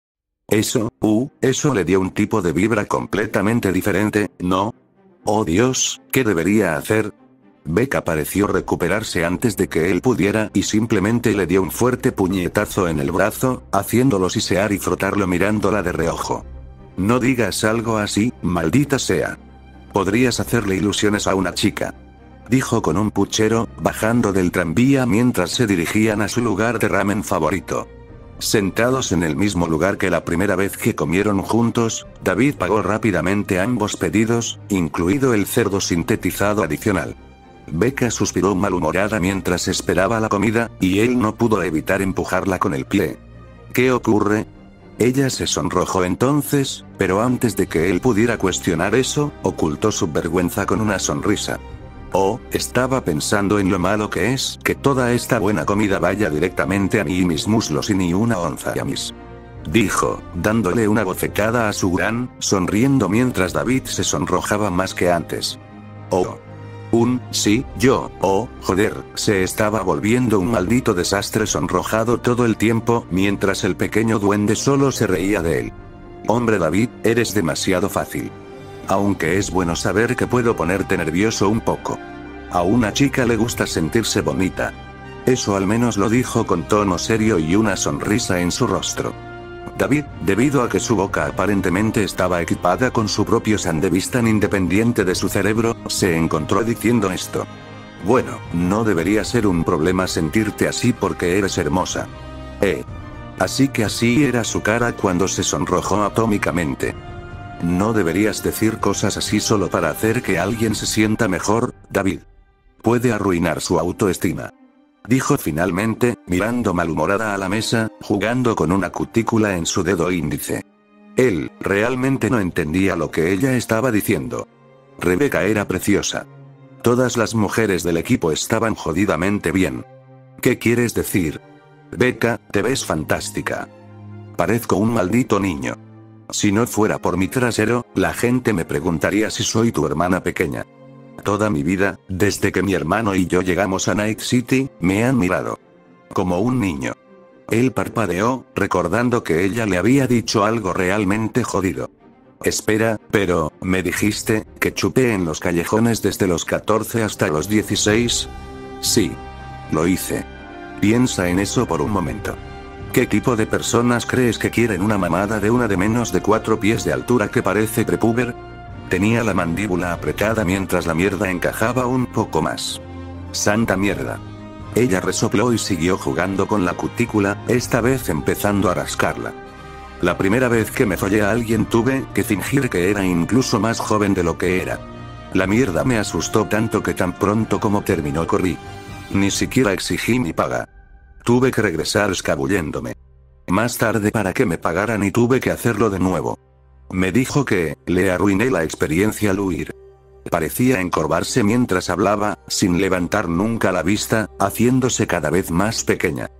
Eso, uh, eso le dio un tipo de vibra completamente diferente, ¿no? Oh Dios, ¿qué debería hacer? Becca pareció recuperarse antes de que él pudiera y simplemente le dio un fuerte puñetazo en el brazo, haciéndolo sisear y frotarlo mirándola de reojo. No digas algo así, maldita sea. Podrías hacerle ilusiones a una chica. Dijo con un puchero, bajando del tranvía mientras se dirigían a su lugar de ramen favorito. Sentados en el mismo lugar que la primera vez que comieron juntos, David pagó rápidamente ambos pedidos, incluido el cerdo sintetizado adicional. Becca suspiró malhumorada mientras esperaba la comida, y él no pudo evitar empujarla con el pie. ¿Qué ocurre? Ella se sonrojó entonces, pero antes de que él pudiera cuestionar eso, ocultó su vergüenza con una sonrisa. Oh, estaba pensando en lo malo que es que toda esta buena comida vaya directamente a mí y mis muslos y ni una onza a mis. Dijo, dándole una bofecada a su gran, sonriendo mientras David se sonrojaba más que antes. Oh. Un, sí, yo, oh, joder, se estaba volviendo un maldito desastre sonrojado todo el tiempo, mientras el pequeño duende solo se reía de él. Hombre David, eres demasiado fácil. Aunque es bueno saber que puedo ponerte nervioso un poco. A una chica le gusta sentirse bonita. Eso al menos lo dijo con tono serio y una sonrisa en su rostro. David, debido a que su boca aparentemente estaba equipada con su propio sandevista tan independiente de su cerebro, se encontró diciendo esto. Bueno, no debería ser un problema sentirte así porque eres hermosa. Eh. Así que así era su cara cuando se sonrojó atómicamente. No deberías decir cosas así solo para hacer que alguien se sienta mejor, David. Puede arruinar su autoestima dijo finalmente, mirando malhumorada a la mesa, jugando con una cutícula en su dedo índice. Él, realmente no entendía lo que ella estaba diciendo. Rebeca era preciosa. Todas las mujeres del equipo estaban jodidamente bien. ¿Qué quieres decir? Beca, te ves fantástica. Parezco un maldito niño. Si no fuera por mi trasero, la gente me preguntaría si soy tu hermana pequeña. Toda mi vida, desde que mi hermano y yo llegamos a Night City, me han mirado. Como un niño. Él parpadeó, recordando que ella le había dicho algo realmente jodido. Espera, pero, ¿me dijiste, que chupé en los callejones desde los 14 hasta los 16? Sí. Lo hice. Piensa en eso por un momento. ¿Qué tipo de personas crees que quieren una mamada de una de menos de cuatro pies de altura que parece prepuber? Tenía la mandíbula apretada mientras la mierda encajaba un poco más. Santa mierda. Ella resopló y siguió jugando con la cutícula, esta vez empezando a rascarla. La primera vez que me follé a alguien tuve que fingir que era incluso más joven de lo que era. La mierda me asustó tanto que tan pronto como terminó corrí. Ni siquiera exigí mi paga. Tuve que regresar escabulléndome. Más tarde para que me pagaran y tuve que hacerlo de nuevo. Me dijo que, le arruiné la experiencia al huir. Parecía encorvarse mientras hablaba, sin levantar nunca la vista, haciéndose cada vez más pequeña.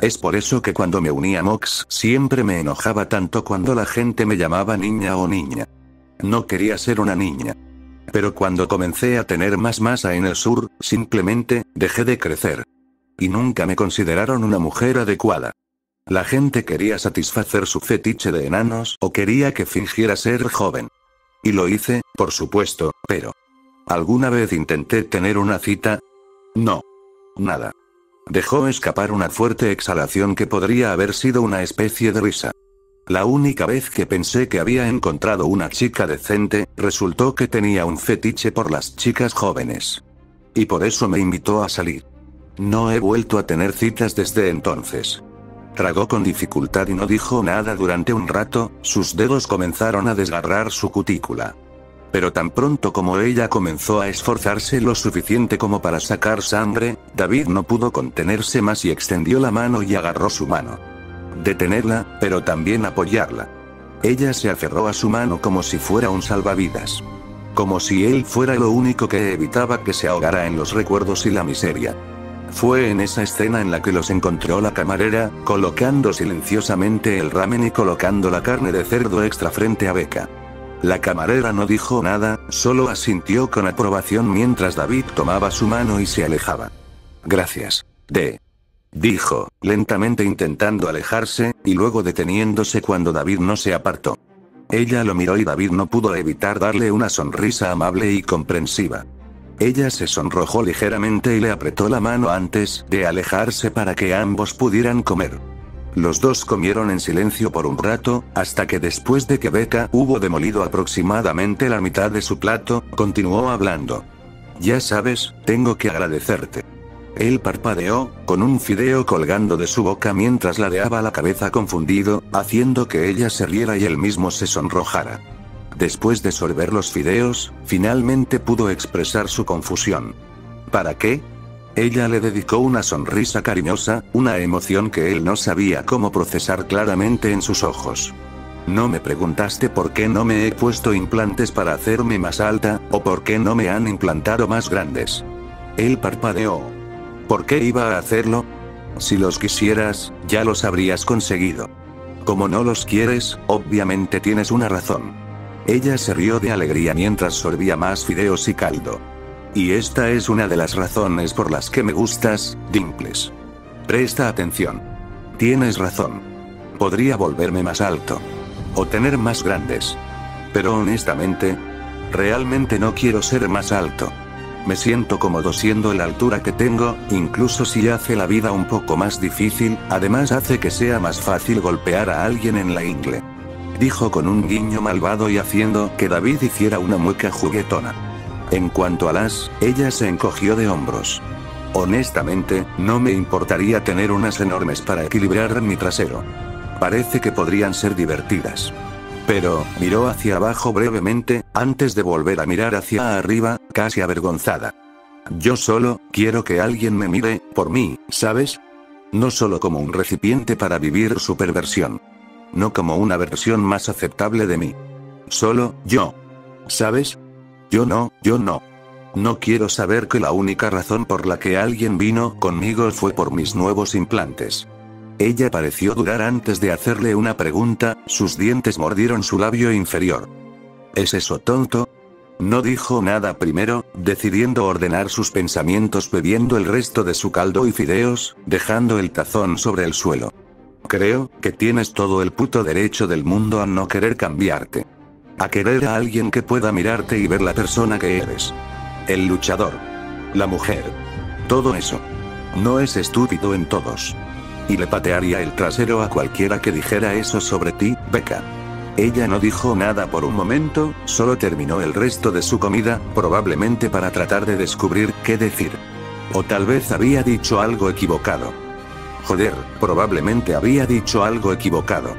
Es por eso que cuando me uní a Mox siempre me enojaba tanto cuando la gente me llamaba niña o niña. No quería ser una niña. Pero cuando comencé a tener más masa en el sur, simplemente, dejé de crecer. Y nunca me consideraron una mujer adecuada. La gente quería satisfacer su fetiche de enanos o quería que fingiera ser joven. Y lo hice, por supuesto, pero... ¿Alguna vez intenté tener una cita? No. Nada. Dejó escapar una fuerte exhalación que podría haber sido una especie de risa. La única vez que pensé que había encontrado una chica decente, resultó que tenía un fetiche por las chicas jóvenes. Y por eso me invitó a salir. No he vuelto a tener citas desde entonces. Tragó con dificultad y no dijo nada durante un rato, sus dedos comenzaron a desgarrar su cutícula. Pero tan pronto como ella comenzó a esforzarse lo suficiente como para sacar sangre, David no pudo contenerse más y extendió la mano y agarró su mano. Detenerla, pero también apoyarla. Ella se aferró a su mano como si fuera un salvavidas. Como si él fuera lo único que evitaba que se ahogara en los recuerdos y la miseria. Fue en esa escena en la que los encontró la camarera, colocando silenciosamente el ramen y colocando la carne de cerdo extra frente a Beca. La camarera no dijo nada, solo asintió con aprobación mientras David tomaba su mano y se alejaba. Gracias. De. Dijo, lentamente intentando alejarse, y luego deteniéndose cuando David no se apartó. Ella lo miró y David no pudo evitar darle una sonrisa amable y comprensiva. Ella se sonrojó ligeramente y le apretó la mano antes de alejarse para que ambos pudieran comer. Los dos comieron en silencio por un rato, hasta que después de que Becca hubo demolido aproximadamente la mitad de su plato, continuó hablando. Ya sabes, tengo que agradecerte. Él parpadeó, con un fideo colgando de su boca mientras ladeaba la cabeza confundido, haciendo que ella se riera y él mismo se sonrojara. Después de sorber los fideos, finalmente pudo expresar su confusión. ¿Para qué? Ella le dedicó una sonrisa cariñosa, una emoción que él no sabía cómo procesar claramente en sus ojos. No me preguntaste por qué no me he puesto implantes para hacerme más alta, o por qué no me han implantado más grandes. Él parpadeó. ¿Por qué iba a hacerlo? Si los quisieras, ya los habrías conseguido. Como no los quieres, obviamente tienes una razón. Ella se rió de alegría mientras sorbía más fideos y caldo. Y esta es una de las razones por las que me gustas, Dimples. Presta atención. Tienes razón. Podría volverme más alto. O tener más grandes. Pero honestamente, realmente no quiero ser más alto. Me siento cómodo siendo la altura que tengo, incluso si hace la vida un poco más difícil, además hace que sea más fácil golpear a alguien en la ingle. Dijo con un guiño malvado y haciendo que David hiciera una mueca juguetona. En cuanto a las, ella se encogió de hombros. Honestamente, no me importaría tener unas enormes para equilibrar mi trasero. Parece que podrían ser divertidas. Pero, miró hacia abajo brevemente, antes de volver a mirar hacia arriba, casi avergonzada. Yo solo, quiero que alguien me mire, por mí, ¿sabes? No solo como un recipiente para vivir su perversión. No como una versión más aceptable de mí. Solo, yo. ¿Sabes? Yo no, yo no. No quiero saber que la única razón por la que alguien vino conmigo fue por mis nuevos implantes. Ella pareció dudar antes de hacerle una pregunta, sus dientes mordieron su labio inferior. ¿Es eso tonto? No dijo nada primero, decidiendo ordenar sus pensamientos bebiendo el resto de su caldo y fideos, dejando el tazón sobre el suelo. Creo que tienes todo el puto derecho del mundo a no querer cambiarte. A querer a alguien que pueda mirarte y ver la persona que eres. El luchador. La mujer. Todo eso. No es estúpido en todos. Y le patearía el trasero a cualquiera que dijera eso sobre ti, Becca. Ella no dijo nada por un momento, solo terminó el resto de su comida, probablemente para tratar de descubrir qué decir. O tal vez había dicho algo equivocado. Joder, probablemente había dicho algo equivocado.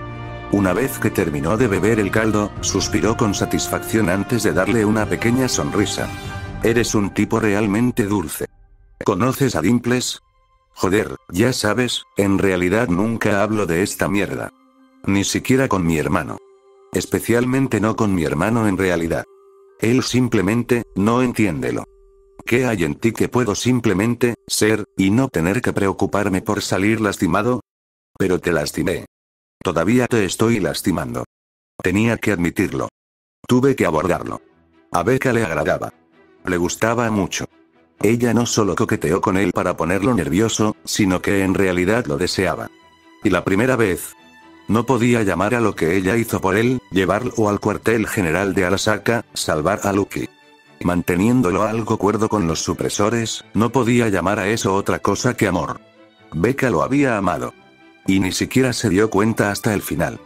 Una vez que terminó de beber el caldo, suspiró con satisfacción antes de darle una pequeña sonrisa. Eres un tipo realmente dulce. ¿Conoces a Dimples? Joder, ya sabes, en realidad nunca hablo de esta mierda. Ni siquiera con mi hermano. Especialmente no con mi hermano en realidad. Él simplemente, no entiéndelo. ¿Qué hay en ti que puedo simplemente, ser, y no tener que preocuparme por salir lastimado? Pero te lastimé. Todavía te estoy lastimando. Tenía que admitirlo. Tuve que abordarlo. A Becca le agradaba. Le gustaba mucho. Ella no solo coqueteó con él para ponerlo nervioso, sino que en realidad lo deseaba. Y la primera vez. No podía llamar a lo que ella hizo por él, llevarlo al cuartel general de Arasaka, salvar a Lucky. Manteniéndolo algo cuerdo con los supresores, no podía llamar a eso otra cosa que amor. Becca lo había amado. Y ni siquiera se dio cuenta hasta el final.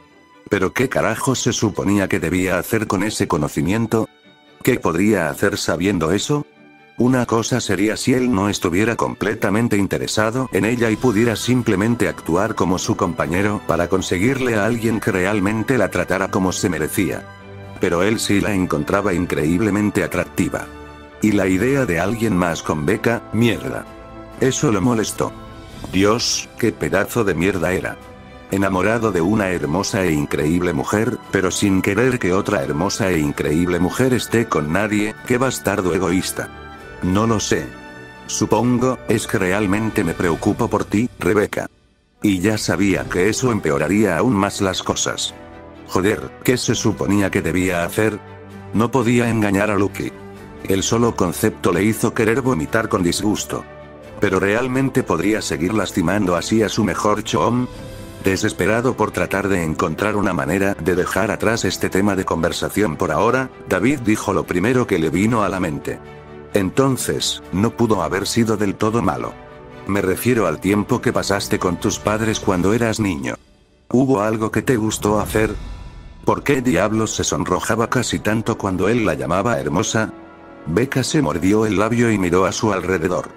Pero ¿qué carajo se suponía que debía hacer con ese conocimiento? ¿Qué podría hacer sabiendo eso? Una cosa sería si él no estuviera completamente interesado en ella y pudiera simplemente actuar como su compañero para conseguirle a alguien que realmente la tratara como se merecía. Pero él sí la encontraba increíblemente atractiva. Y la idea de alguien más con beca, mierda. Eso lo molestó. Dios, qué pedazo de mierda era. Enamorado de una hermosa e increíble mujer, pero sin querer que otra hermosa e increíble mujer esté con nadie, qué bastardo egoísta. No lo sé. Supongo, es que realmente me preocupo por ti, Rebeca. Y ya sabía que eso empeoraría aún más las cosas. Joder, ¿qué se suponía que debía hacer? No podía engañar a Lucky. El solo concepto le hizo querer vomitar con disgusto. Pero realmente podría seguir lastimando así a su mejor chom. Desesperado por tratar de encontrar una manera de dejar atrás este tema de conversación por ahora, David dijo lo primero que le vino a la mente. Entonces, no pudo haber sido del todo malo. Me refiero al tiempo que pasaste con tus padres cuando eras niño. ¿Hubo algo que te gustó hacer? ¿Por qué diablos se sonrojaba casi tanto cuando él la llamaba hermosa? Becca se mordió el labio y miró a su alrededor.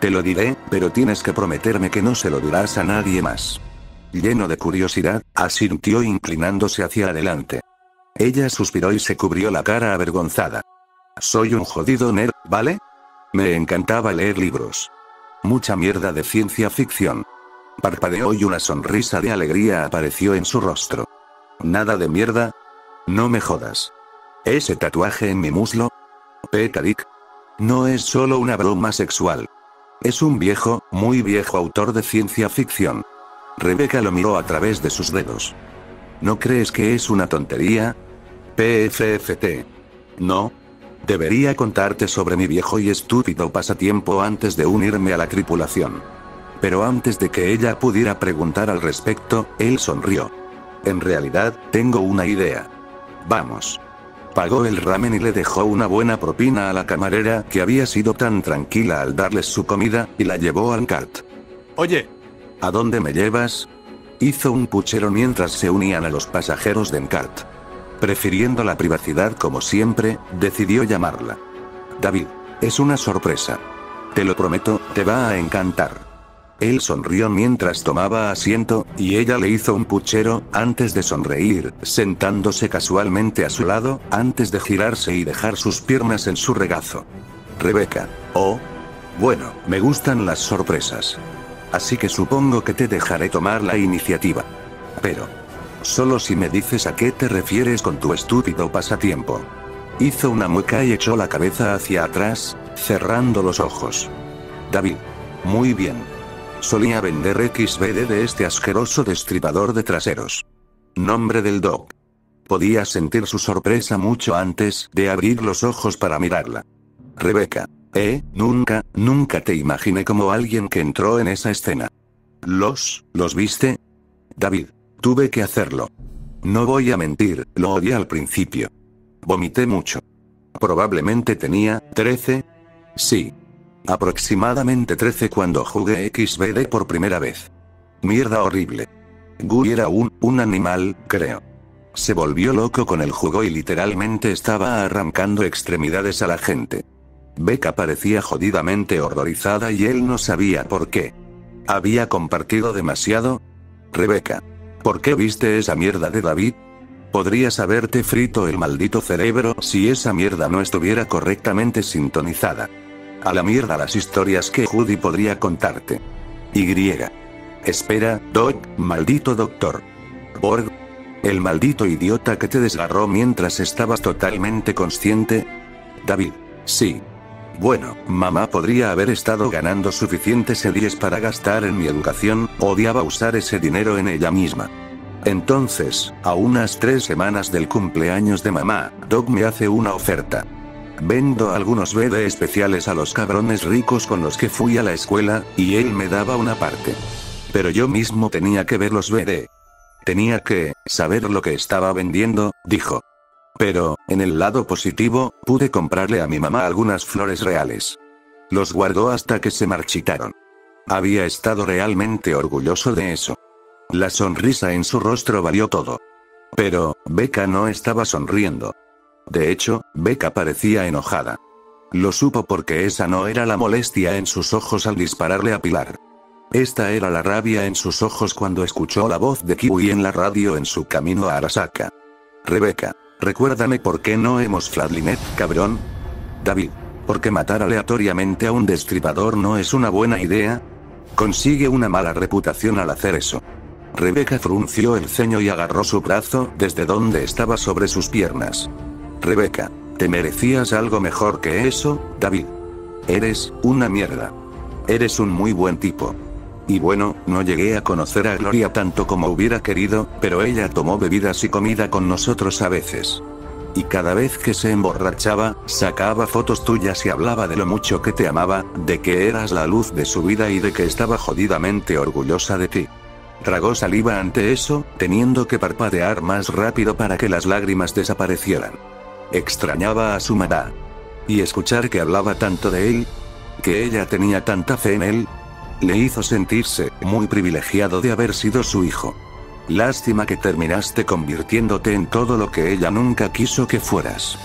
Te lo diré, pero tienes que prometerme que no se lo dirás a nadie más. Lleno de curiosidad, asintió inclinándose hacia adelante. Ella suspiró y se cubrió la cara avergonzada. Soy un jodido nerd, ¿vale? Me encantaba leer libros. Mucha mierda de ciencia ficción. Parpadeó y una sonrisa de alegría apareció en su rostro. Nada de mierda. No me jodas. ¿Ese tatuaje en mi muslo? Petarik. No es solo una broma sexual. Es un viejo, muy viejo autor de ciencia ficción. Rebeca lo miró a través de sus dedos. ¿No crees que es una tontería? PFFT. No, Debería contarte sobre mi viejo y estúpido pasatiempo antes de unirme a la tripulación. Pero antes de que ella pudiera preguntar al respecto, él sonrió. En realidad, tengo una idea. Vamos. Pagó el ramen y le dejó una buena propina a la camarera que había sido tan tranquila al darles su comida, y la llevó al cart. Oye. ¿A dónde me llevas? Hizo un puchero mientras se unían a los pasajeros de Encart. Prefiriendo la privacidad como siempre, decidió llamarla. David. Es una sorpresa. Te lo prometo, te va a encantar. Él sonrió mientras tomaba asiento, y ella le hizo un puchero, antes de sonreír, sentándose casualmente a su lado, antes de girarse y dejar sus piernas en su regazo. Rebeca. Oh. Bueno, me gustan las sorpresas. Así que supongo que te dejaré tomar la iniciativa. Pero, Solo si me dices a qué te refieres con tu estúpido pasatiempo. Hizo una mueca y echó la cabeza hacia atrás, cerrando los ojos. David. Muy bien. Solía vender XBD de este asqueroso destripador de traseros. Nombre del doc. Podía sentir su sorpresa mucho antes de abrir los ojos para mirarla. Rebeca. Eh, nunca, nunca te imaginé como alguien que entró en esa escena. ¿Los, los viste? David. Tuve que hacerlo. No voy a mentir, lo odié al principio. Vomité mucho. Probablemente tenía, 13. Sí. Aproximadamente 13 cuando jugué XBD por primera vez. Mierda horrible. Gui era un, un animal, creo. Se volvió loco con el juego y literalmente estaba arrancando extremidades a la gente. Becca parecía jodidamente horrorizada y él no sabía por qué. ¿Había compartido demasiado? Rebeca. ¿Por qué viste esa mierda de David? Podrías haberte frito el maldito cerebro si esa mierda no estuviera correctamente sintonizada. A la mierda las historias que Judy podría contarte. Y. Espera, Doc, maldito doctor. Borg. El maldito idiota que te desgarró mientras estabas totalmente consciente. David. Sí. Bueno, mamá podría haber estado ganando suficientes series para gastar en mi educación, odiaba usar ese dinero en ella misma. Entonces, a unas tres semanas del cumpleaños de mamá, Doc me hace una oferta. Vendo algunos BD especiales a los cabrones ricos con los que fui a la escuela, y él me daba una parte. Pero yo mismo tenía que ver los BD. Tenía que saber lo que estaba vendiendo, dijo. Pero, en el lado positivo, pude comprarle a mi mamá algunas flores reales. Los guardó hasta que se marchitaron. Había estado realmente orgulloso de eso. La sonrisa en su rostro valió todo. Pero, Becca no estaba sonriendo. De hecho, Becca parecía enojada. Lo supo porque esa no era la molestia en sus ojos al dispararle a Pilar. Esta era la rabia en sus ojos cuando escuchó la voz de Kiwi en la radio en su camino a Arasaka. Rebeca, recuérdame por qué no hemos fladlinet, cabrón. David, porque matar aleatoriamente a un destripador no es una buena idea. Consigue una mala reputación al hacer eso. Rebeca frunció el ceño y agarró su brazo desde donde estaba sobre sus piernas. Rebeca, te merecías algo mejor que eso, David. Eres una mierda. Eres un muy buen tipo. Y bueno, no llegué a conocer a Gloria tanto como hubiera querido, pero ella tomó bebidas y comida con nosotros a veces. Y cada vez que se emborrachaba, sacaba fotos tuyas y hablaba de lo mucho que te amaba, de que eras la luz de su vida y de que estaba jodidamente orgullosa de ti. Tragó saliva ante eso, teniendo que parpadear más rápido para que las lágrimas desaparecieran. Extrañaba a su madá. Y escuchar que hablaba tanto de él, que ella tenía tanta fe en él, le hizo sentirse muy privilegiado de haber sido su hijo. Lástima que terminaste convirtiéndote en todo lo que ella nunca quiso que fueras.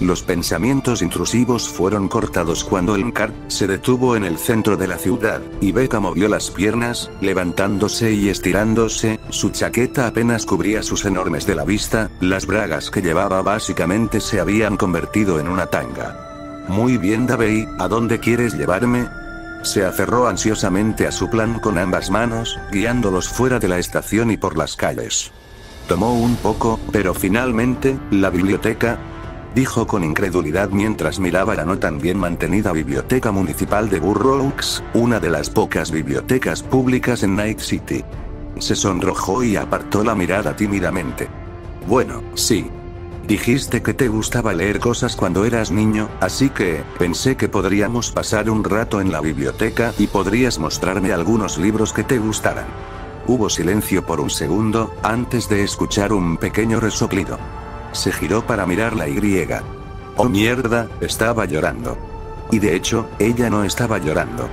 Los pensamientos intrusivos fueron cortados cuando el kart se detuvo en el centro de la ciudad, y Becca movió las piernas, levantándose y estirándose, su chaqueta apenas cubría sus enormes de la vista, las bragas que llevaba básicamente se habían convertido en una tanga. Muy bien Davey, ¿a dónde quieres llevarme? Se aferró ansiosamente a su plan con ambas manos, guiándolos fuera de la estación y por las calles. Tomó un poco, pero finalmente, la biblioteca, dijo con incredulidad mientras miraba la no tan bien mantenida biblioteca municipal de Burroughs, una de las pocas bibliotecas públicas en Night City. Se sonrojó y apartó la mirada tímidamente. Bueno, sí. Dijiste que te gustaba leer cosas cuando eras niño, así que, pensé que podríamos pasar un rato en la biblioteca y podrías mostrarme algunos libros que te gustaran. Hubo silencio por un segundo, antes de escuchar un pequeño resoplido. Se giró para mirar la Y. Oh mierda, estaba llorando. Y de hecho, ella no estaba llorando.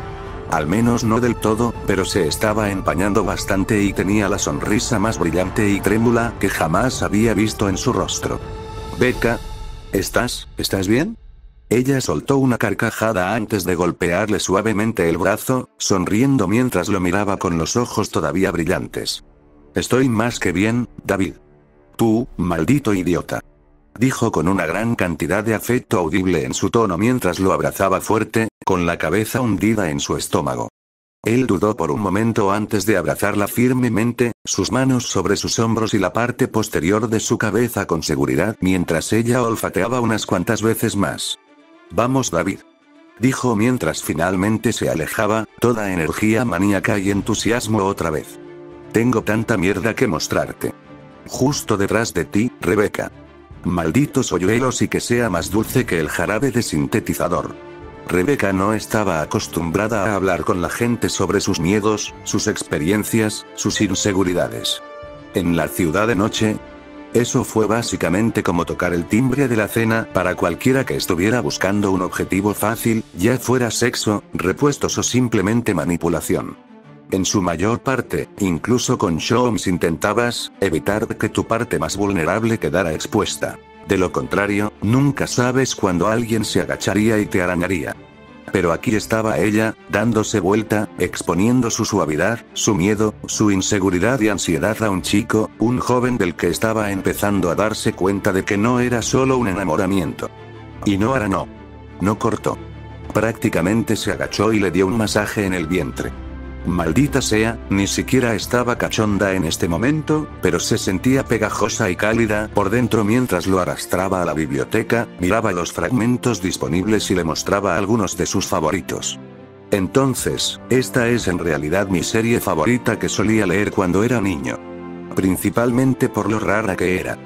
Al menos no del todo, pero se estaba empañando bastante y tenía la sonrisa más brillante y trémula que jamás había visto en su rostro. Becca. ¿Estás, estás bien? Ella soltó una carcajada antes de golpearle suavemente el brazo, sonriendo mientras lo miraba con los ojos todavía brillantes. Estoy más que bien, David. Tú, maldito idiota. Dijo con una gran cantidad de afecto audible en su tono mientras lo abrazaba fuerte, con la cabeza hundida en su estómago. Él dudó por un momento antes de abrazarla firmemente, sus manos sobre sus hombros y la parte posterior de su cabeza con seguridad mientras ella olfateaba unas cuantas veces más. Vamos David. Dijo mientras finalmente se alejaba, toda energía maníaca y entusiasmo otra vez. Tengo tanta mierda que mostrarte. Justo detrás de ti, Rebeca. Malditos hoyuelos y que sea más dulce que el jarabe de sintetizador. Rebeca no estaba acostumbrada a hablar con la gente sobre sus miedos, sus experiencias, sus inseguridades. En la ciudad de noche, eso fue básicamente como tocar el timbre de la cena para cualquiera que estuviera buscando un objetivo fácil, ya fuera sexo, repuestos o simplemente manipulación. En su mayor parte, incluso con Showms intentabas evitar que tu parte más vulnerable quedara expuesta. De lo contrario, nunca sabes cuándo alguien se agacharía y te arañaría. Pero aquí estaba ella, dándose vuelta, exponiendo su suavidad, su miedo, su inseguridad y ansiedad a un chico, un joven del que estaba empezando a darse cuenta de que no era solo un enamoramiento. Y no arañó. No cortó. Prácticamente se agachó y le dio un masaje en el vientre. Maldita sea, ni siquiera estaba cachonda en este momento, pero se sentía pegajosa y cálida por dentro mientras lo arrastraba a la biblioteca, miraba los fragmentos disponibles y le mostraba algunos de sus favoritos. Entonces, esta es en realidad mi serie favorita que solía leer cuando era niño. Principalmente por lo rara que era.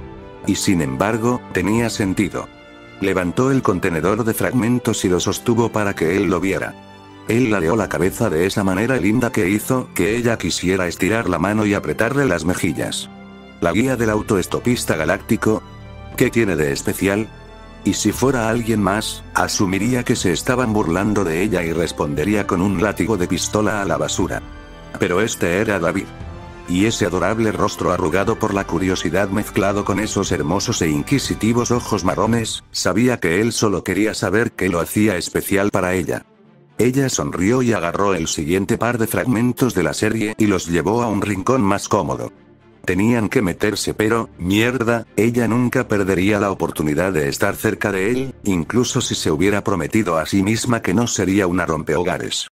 Y sin embargo, tenía sentido. Levantó el contenedor de fragmentos y lo sostuvo para que él lo viera. Él ladeó la cabeza de esa manera linda que hizo que ella quisiera estirar la mano y apretarle las mejillas. La guía del autoestopista galáctico. ¿Qué tiene de especial? Y si fuera alguien más, asumiría que se estaban burlando de ella y respondería con un látigo de pistola a la basura. Pero este era David. Y ese adorable rostro arrugado por la curiosidad mezclado con esos hermosos e inquisitivos ojos marrones, sabía que él solo quería saber qué lo hacía especial para ella. Ella sonrió y agarró el siguiente par de fragmentos de la serie y los llevó a un rincón más cómodo. Tenían que meterse pero, mierda, ella nunca perdería la oportunidad de estar cerca de él, incluso si se hubiera prometido a sí misma que no sería una rompehogares.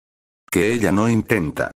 Que ella no intenta.